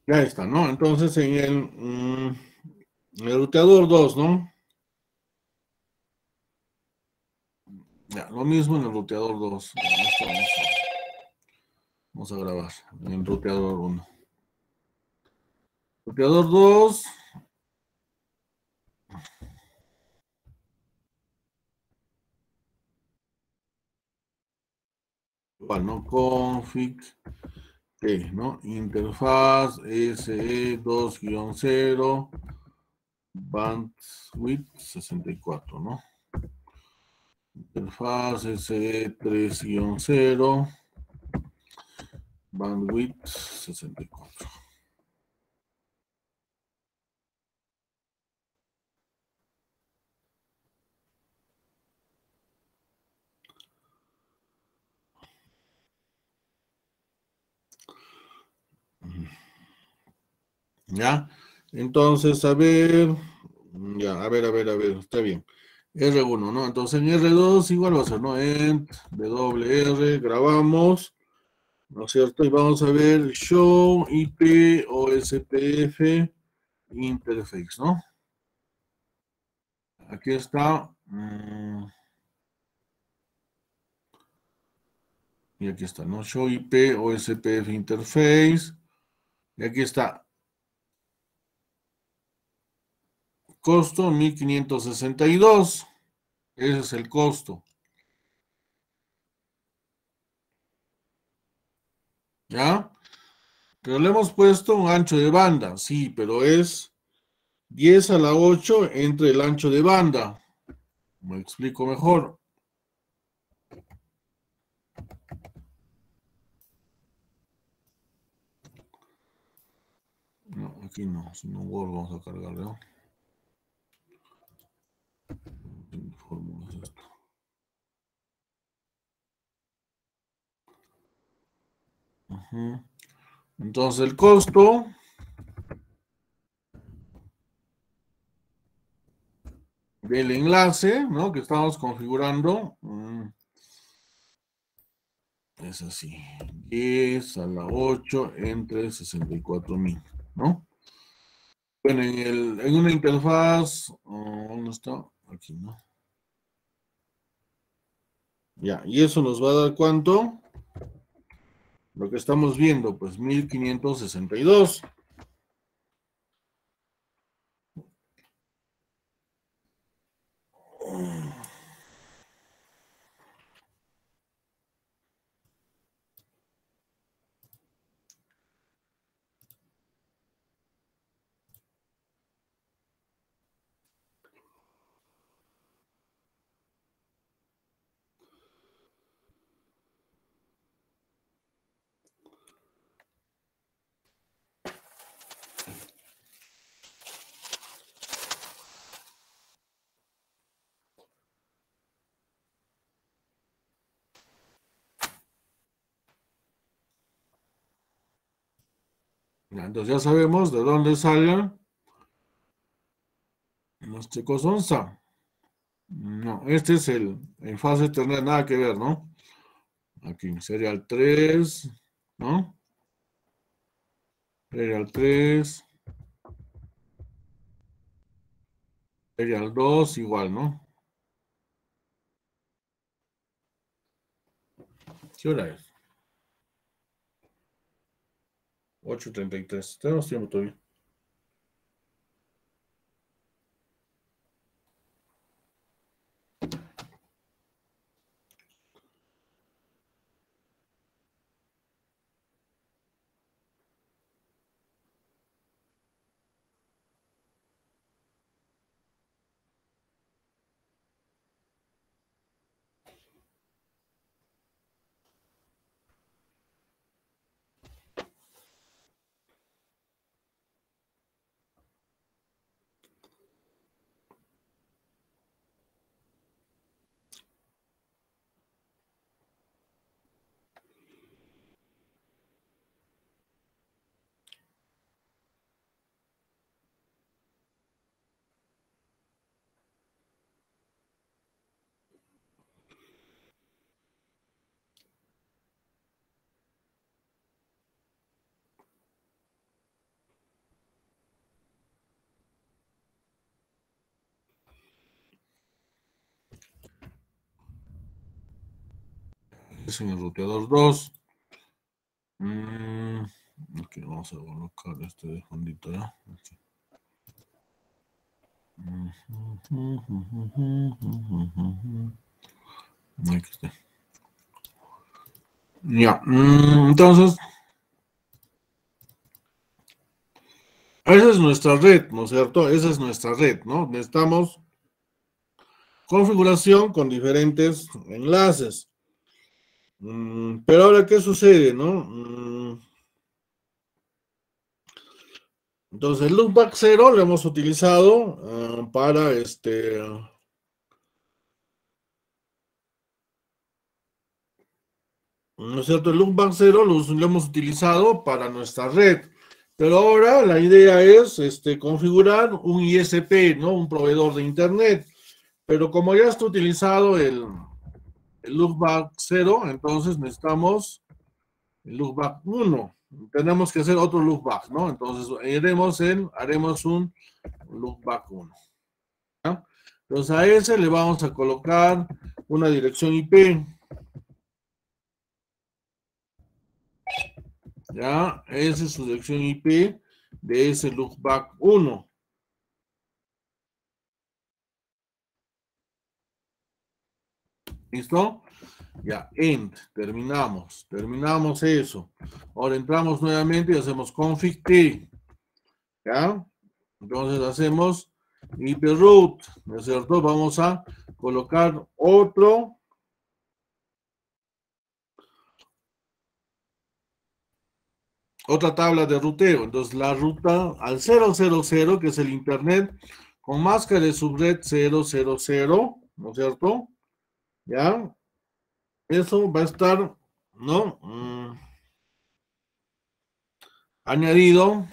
Ya está, ¿no? Entonces en el, mm, el ruteador 2, ¿no? Ya, lo mismo en el ruteador 2. Vamos a, grabar en el ruteador 1. Ruteador 2. Igual, ¿no? Config T, ¿no? Interfaz SE2-0 bandwidth 64, ¿no? Interfaz SE3-0 bandwidth 64. ¿Ya? Entonces, a ver, ya, a ver, a ver, a ver, está bien. R1, ¿no? Entonces en R2 igual va a ser, ¿no? Ent, WR, grabamos, ¿no es cierto? Y vamos a ver show IP o SPF interface, ¿no? Aquí está. Mm, y aquí está, ¿no? Show IP o SPF interface. Y aquí está Costo 1562. Ese es el costo. ¿Ya? Pero le hemos puesto un ancho de banda, sí, pero es 10 a la 8 entre el ancho de banda. Me explico mejor. No, aquí no, si no vamos a cargarle. Entonces el costo del enlace, ¿no? Que estamos configurando. Mm, es así. 10 a la 8 entre 64 mil, ¿no? Bueno, en, el, en una interfaz, ¿dónde está? Aquí, ¿no? Ya, y eso nos va a dar cuánto? Lo que estamos viendo, pues 1562. Entonces ya sabemos de dónde sale nuestro cosonza. No, este es el, en fase tener nada que ver, ¿no? Aquí, serial 3, ¿no? Serial 3. Serial 2, igual, ¿no? ¿Qué hora es? 8.33. Tenemos tiempo todavía. En el ruteador 2. Mm, ok, vamos a colocar este de fondito ya. Ya, mm, entonces, esa es nuestra red, ¿no es cierto? Esa es nuestra red, ¿no? Necesitamos configuración con diferentes enlaces. Mm, pero ahora, ¿qué sucede, no? Mm. Entonces, loopback 0 lo hemos utilizado ah, para este... ¿No cierto? El loopback 0 lo, lo, hemos utilizado para nuestra red. Pero ahora la idea es este, configurar un ISP, ¿no? Un proveedor de Internet. Pero como ya está utilizado el, el loopback 0, entonces necesitamos el loopback 1. Tenemos que hacer otro loopback, ¿no? Entonces iremos en, haremos un loopback 1. Entonces a ese le vamos a colocar una dirección IP. Ya, esa es su dirección IP de ese loopback 1. ¿Listo? Ya, end, terminamos, terminamos eso. Ahora entramos nuevamente y hacemos config t. ¿Ya? Entonces hacemos IP ¿no es cierto? Vamos a colocar otro. Otra tabla de ruteo. Entonces la ruta al 000, que es el internet, con máscara de subred 000, ¿no es cierto? ¿Ya? Eso va a estar, ¿no? Mm. Añadido.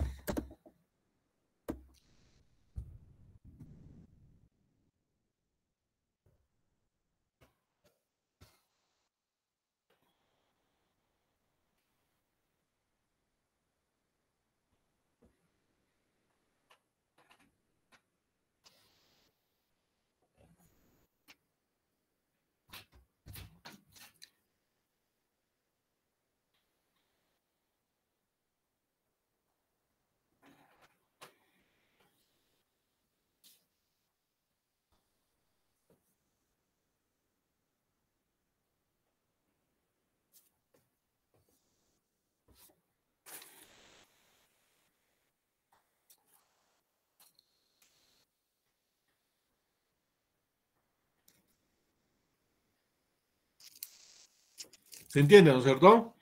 ¿Se entiende, no es cierto?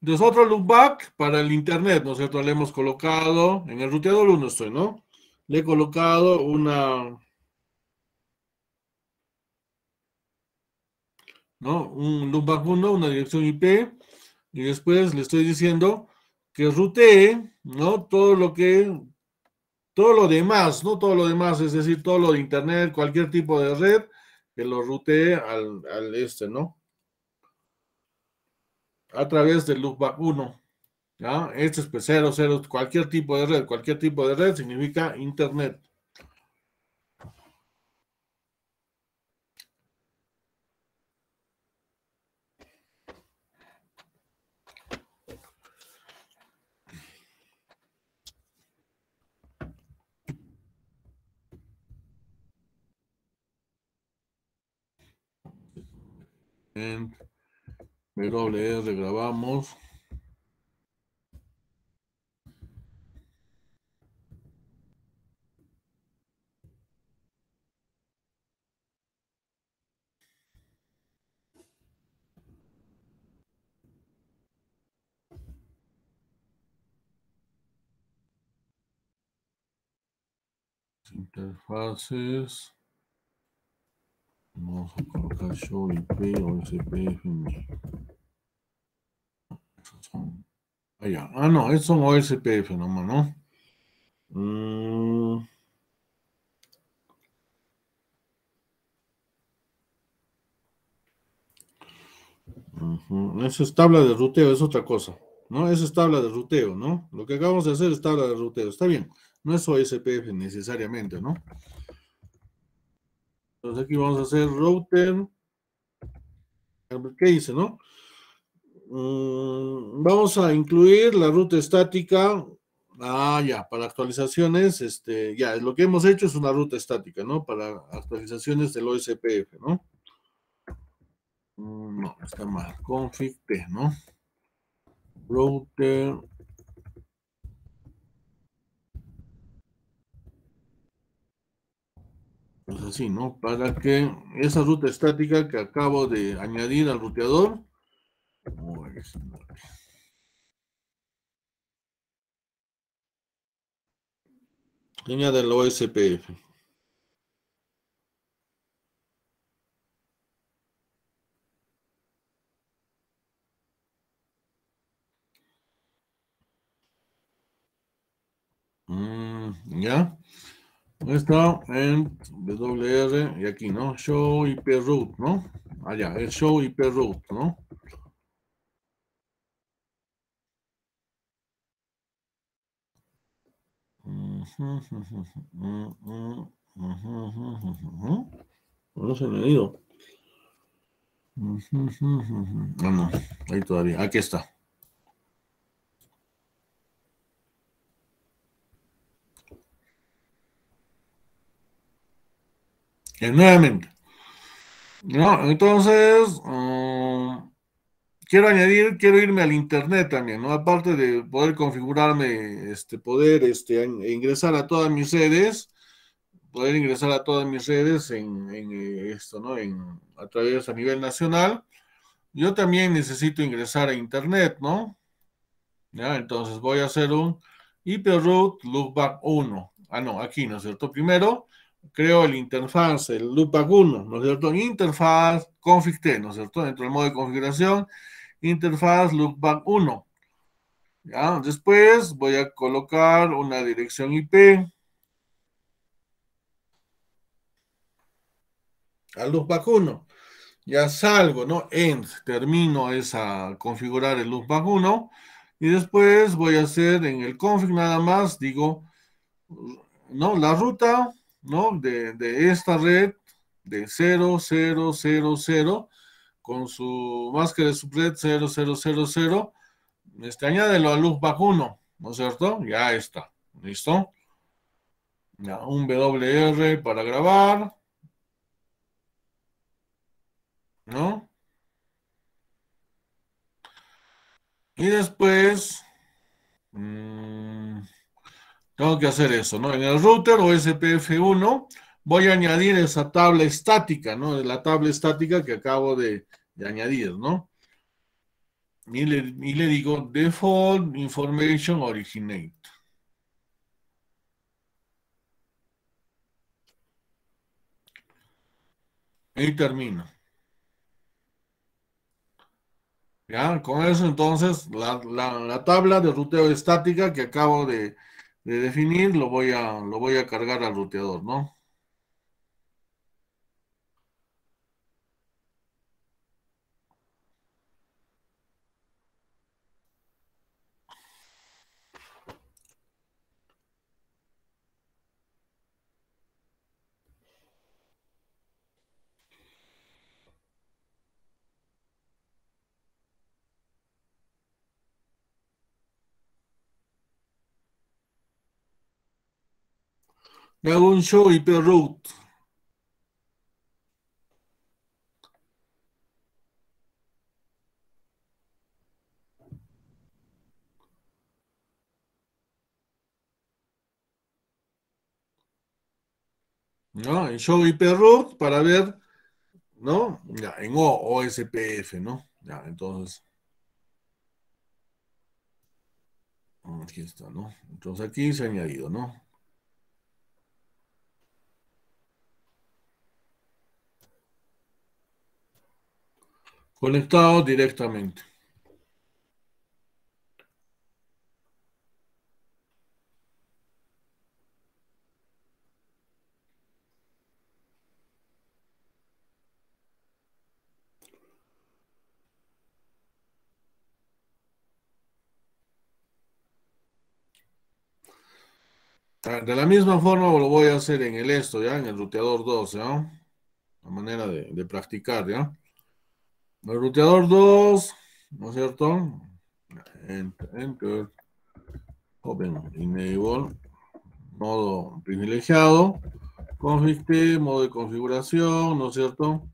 Entonces, otro loopback para el internet, ¿no es cierto? Le hemos colocado, en el ruteador 1 estoy, ¿no? Le he colocado una, ¿no? Un loopback 1, una dirección IP, y después le estoy diciendo que rutee, ¿no? Todo lo que, todo lo demás, ¿no? Todo lo demás, es decir, todo lo de internet, cualquier tipo de red, que lo rutee al, al este, ¿no? A través del loopback 1. ¿ya? Este es pues 0, 0, cualquier tipo de red, cualquier tipo de red significa internet. WR grabamos. Interfaces. Vamos a colocar show IP o SPF. Ah, ah, no, estos son OSPF nomás, ¿no? Mm. Eso es tabla de ruteo, es otra cosa, ¿no? Eso es tabla de ruteo, ¿no? Lo que acabamos de hacer es tabla de ruteo, está bien, no es OSPF necesariamente, ¿no? Entonces aquí vamos a hacer router, ¿qué dice, no? mm, vamos a incluir la ruta estática. Ah, ya, para actualizaciones, este, ya, lo que hemos hecho es una ruta estática, ¿no? Para actualizaciones del OSPF, ¿no? Mm, no, está mal. Config T, ¿no? Router Pues así, ¿no? Para que esa ruta estática que acabo de añadir al ruteador, línea del OSPF. Mm, ¿Ya? Está en WR y aquí, ¿no? Show IP root, ¿no? Allá, ah, es show IP root, ¿no? No se me ha ido. No, no, ahí todavía. Aquí está. Nuevamente. ¿no? Entonces, um, quiero añadir, quiero irme al internet también, ¿no? Aparte de poder configurarme, este, poder este, ingresar a todas mis redes, poder ingresar a todas mis redes en, eh, esto, ¿no? En, a través a nivel nacional. Yo también necesito ingresar a internet, ¿no? Entonces voy a hacer un IP root loopback 1. Ah, no, aquí, ¿no es cierto? Primero, creo el interfaz, el loopback 1, ¿no es cierto? Interfaz config T, ¿no es cierto? Dentro del modo de configuración, interfaz loopback 1. ¿Ya? Después voy a colocar una dirección IP. Al loopback 1. Ya salgo, ¿no? End, termino esa, configurar el loopback 1. Y después voy a hacer en el config nada más, digo, ¿no? La ruta ¿no? De, esta red de 0000 con su máscara de subred 0000, este, añádelo a loopback 1, ¿no es cierto? Ya está, ¿listo? Ya, un WR para grabar, ¿no? Y después... Mmm, tengo que hacer eso, ¿no? En el router o SPF1 voy a añadir esa tabla estática, ¿no? La tabla estática que acabo de, añadir, ¿no? Y le, y le digo default information originate. Y termino. ¿Ya? Con eso entonces la, la tabla de ruteo estática que acabo de, de definir, lo voy a, lo voy a cargar al ruteador, ¿no? Hago un show IP root. ¿no? En show IP root para ver, ¿no? Ya, en O, OSPF, ¿no? Ya, entonces. Aquí está, ¿no? Entonces aquí se ha añadido, ¿no? Conectado directamente. De la misma forma lo voy a hacer en el esto, ¿ya? En el ruteador 2, ¿ya? La manera de practicar, ¿ya? El ruteador 2. ¿no es cierto? Enter. Open, enable, modo privilegiado, config modo de configuración, ¿no es cierto?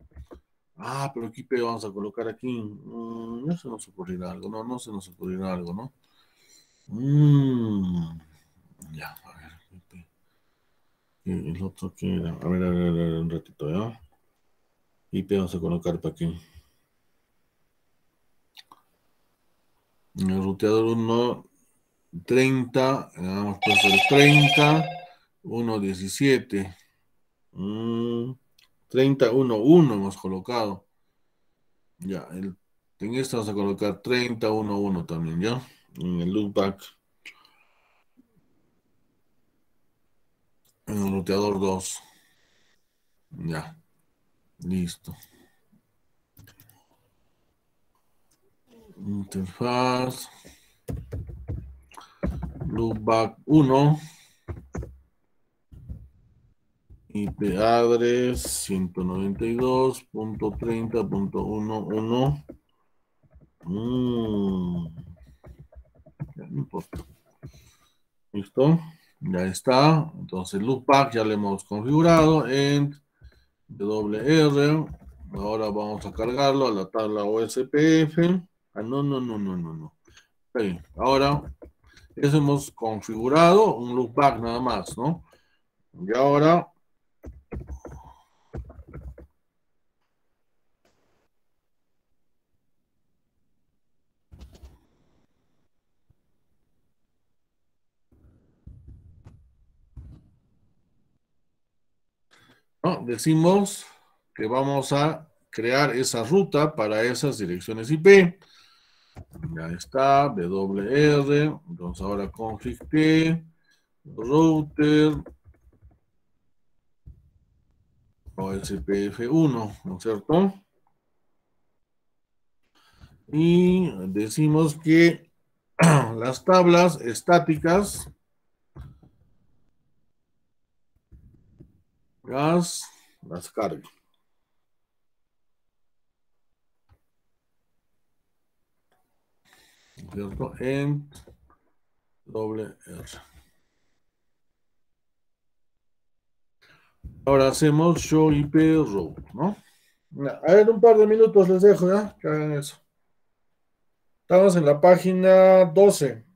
Ah, pero aquí vamos a colocar aquí. Mm, no se nos ocurrirá algo, no, no se nos ocurrirá algo, ¿no? Mm, ya, a ver. El otro que A ver, a ver, a ver, un ratito, ¿ya? IP vamos a colocar para aquí. El ruteador 1, 30, vamos a el 30, 1, 17. 30, 1, 1 hemos colocado. Ya, el, en esto vamos a colocar 30, 1, 1 también, ¿ya? En el loopback. En el ruteador 2. Ya. Listo. Interfaz. Loopback 1. IP address 192.30.11. Mm. No importa. ¿Listo? Ya está. Entonces, loopback ya lo hemos configurado en WR. Ahora vamos a cargarlo a la tabla OSPF. Ah, no, no, no, no, no, no. Ahora, eso hemos configurado un loopback nada más, ¿no? Y ahora decimos que vamos a crear esa ruta para esas direcciones IP. Ya está, WR, entonces ahora config T, router, OSPF1, ¿no es cierto? Y decimos que las tablas estáticas las, las cargue. ¿Cierto? En doble R. Ahora hacemos show IP row, ¿no? A ver, un par de minutos les dejo, ¿ya? Que hagan eso. Estamos en la página 12.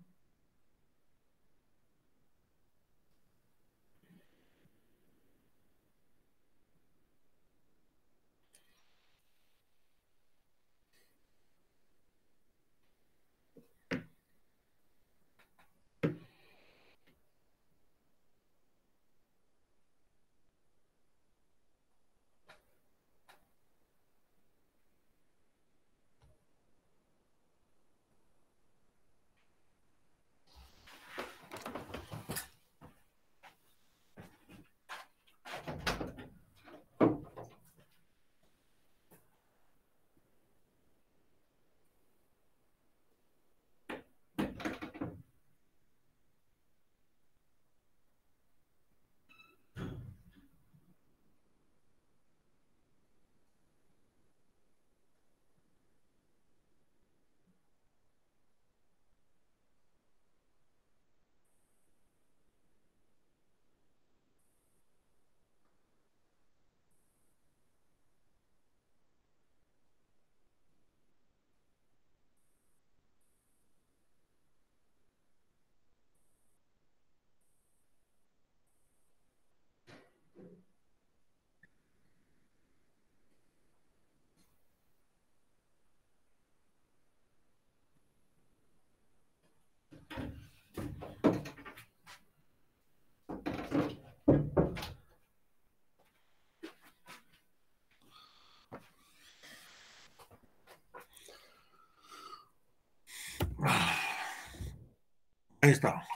Ahí está.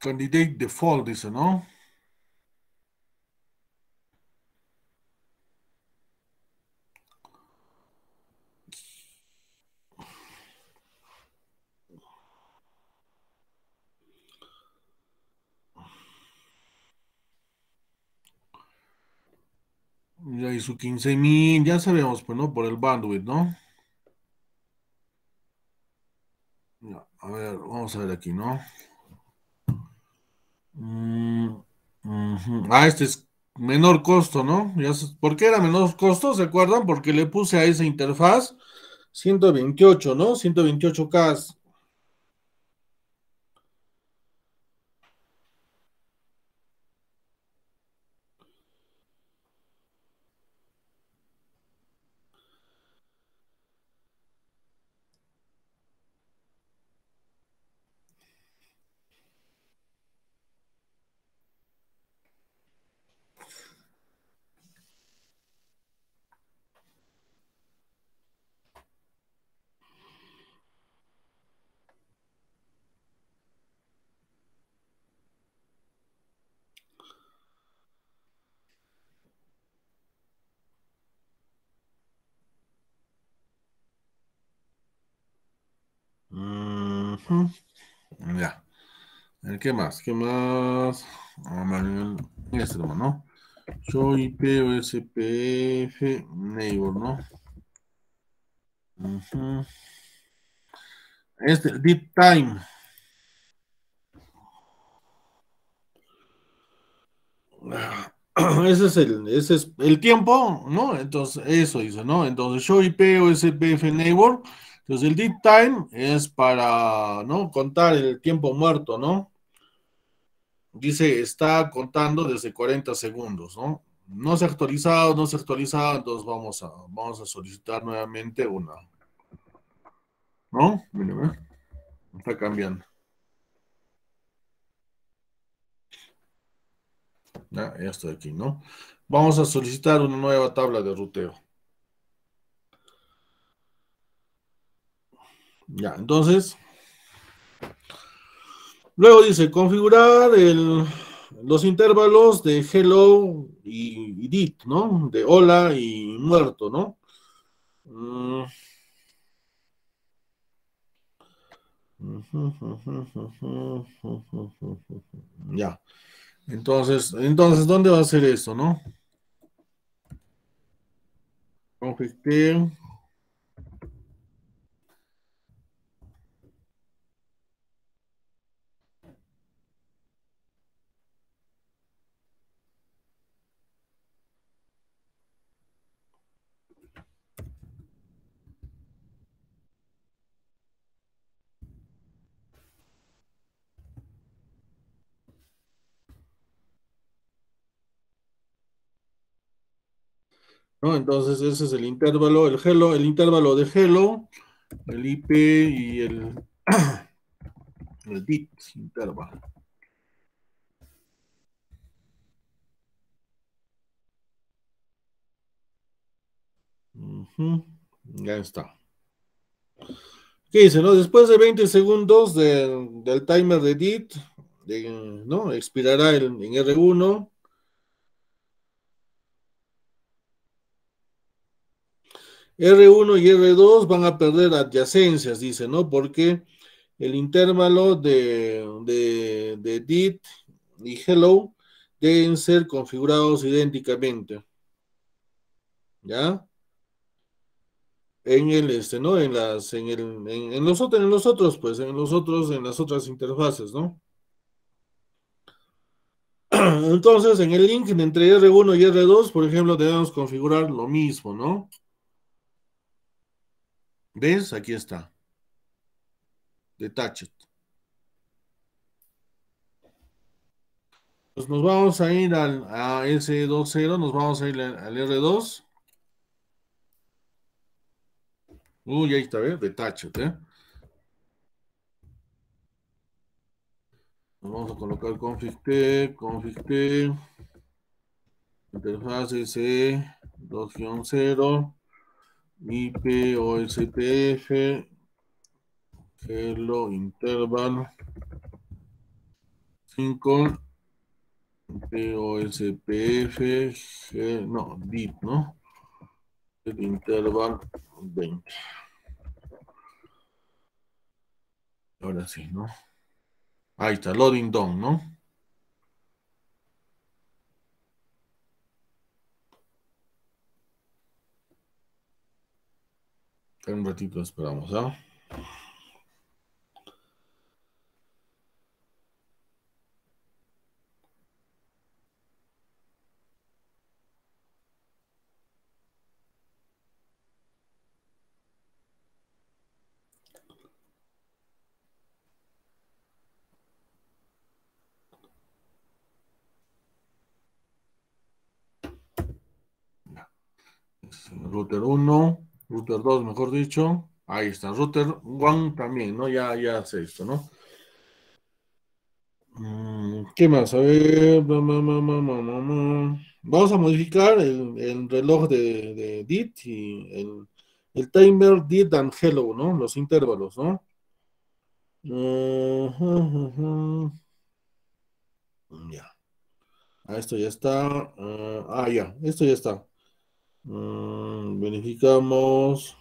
Candidate default, dice, ¿no? Ya hizo 15.000, ya sabemos, pues, ¿no? Por el bandwidth, ¿no? a ver, vamos a ver aquí, ¿no? Mm, ah, este es menor costo, ¿no? ¿Por qué era menor costo? ¿Se acuerdan? Porque le puse a esa interfaz 128, ¿no? 128K. Ya. ¿Qué más? ¿Qué más? Este nomás, ¿no? Show IP o neighbor, ¿no? Este, deep time. Ese es el, ese es el tiempo, ¿no? Entonces, eso dice, ¿no? Entonces, show IP o SPF neighbor entonces el deep time es para, ¿no? Contar el tiempo muerto, ¿no? Dice, está contando desde 40 segundos, ¿no? No se ha actualizado, no se ha actualizado, entonces vamos a, vamos a solicitar nuevamente una. ¿No? Miren, está cambiando. Ya, ya estoy aquí, ¿no? Vamos a solicitar una nueva tabla de ruteo. Ya, entonces. Luego dice configurar los intervalos de hello y, dit, ¿no? De hola y muerto, ¿no? Mm. Ya. Entonces, entonces, ¿dónde va a ser esto, no? Configure ¿no? Entonces ese es el intervalo, el hello, el intervalo de hello, el IP y el, el intervalo. Ya está. ¿Qué dice? No? Después de 20 segundos del timer de DIT, ¿no? expirará en R1 R1 y R2 van a perder adyacencias, dice, ¿no? Porque el intervalo de, de, dit y hello deben ser configurados idénticamente. ¿Ya? En el este, ¿no? En las, en el, en, los, en los otros, pues, en los otros, en las otras interfaces, ¿no? Entonces, en el link entre R1 y R2, por ejemplo, debemos configurar lo mismo, ¿no? ¿Ves? Aquí está. Detached. Pues nos vamos a ir al a S20, nos vamos a ir al, R2. Uy, ahí está, ¿ves? Detached, ¿eh? Nos vamos a colocar config T, config T, interfaz S2-0. IP OSPF, hello interval 5, IP OSPF, no, dit, ¿no? El interval 20. Ahora sí, ¿no? Ahí está, loading down, ¿no? Un ratito esperamos, ¿ah? Router 1, router 2, mejor dicho. Ahí está, router 1 también, ¿no? Ya, ya hace esto, ¿no? Mm, ¿Qué más? A ver. Vamos a modificar el, reloj de, DIT y el, timer DIT and hello, ¿no? Los intervalos, ¿no? Ya. Ah, esto ya está. ah, ah ya, esto ya está. Mm, verificamos.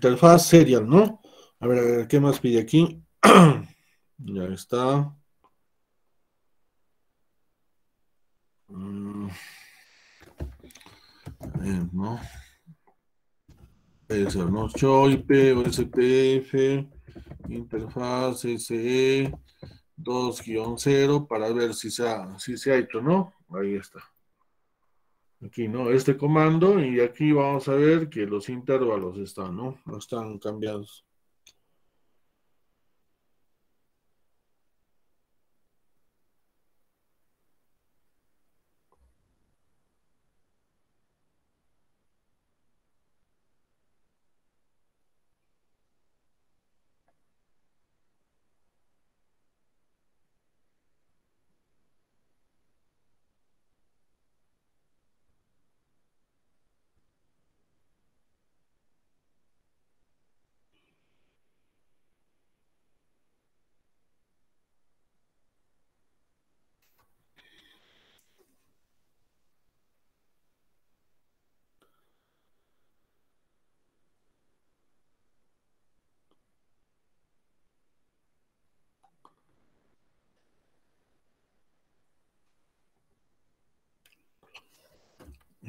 Interfaz serial, ¿no? A ver, a ver, ¿qué más pide aquí? ya está. Mm. A ver, ¿no? Puede ¿no? Show IP, OSPF, interfaz SE 2-0 para ver si se, si se ha hecho, ¿no? Ahí está. Aquí, ¿no? Este comando y aquí vamos a ver que los intervalos están, ¿no? No están cambiados.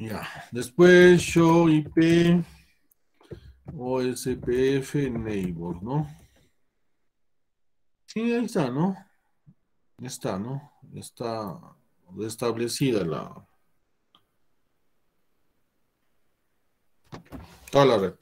Ya, después show IP OSPF neighbor, ¿no? Sí, ahí está, ¿no? Está, ¿no? Está establecida la toda la red.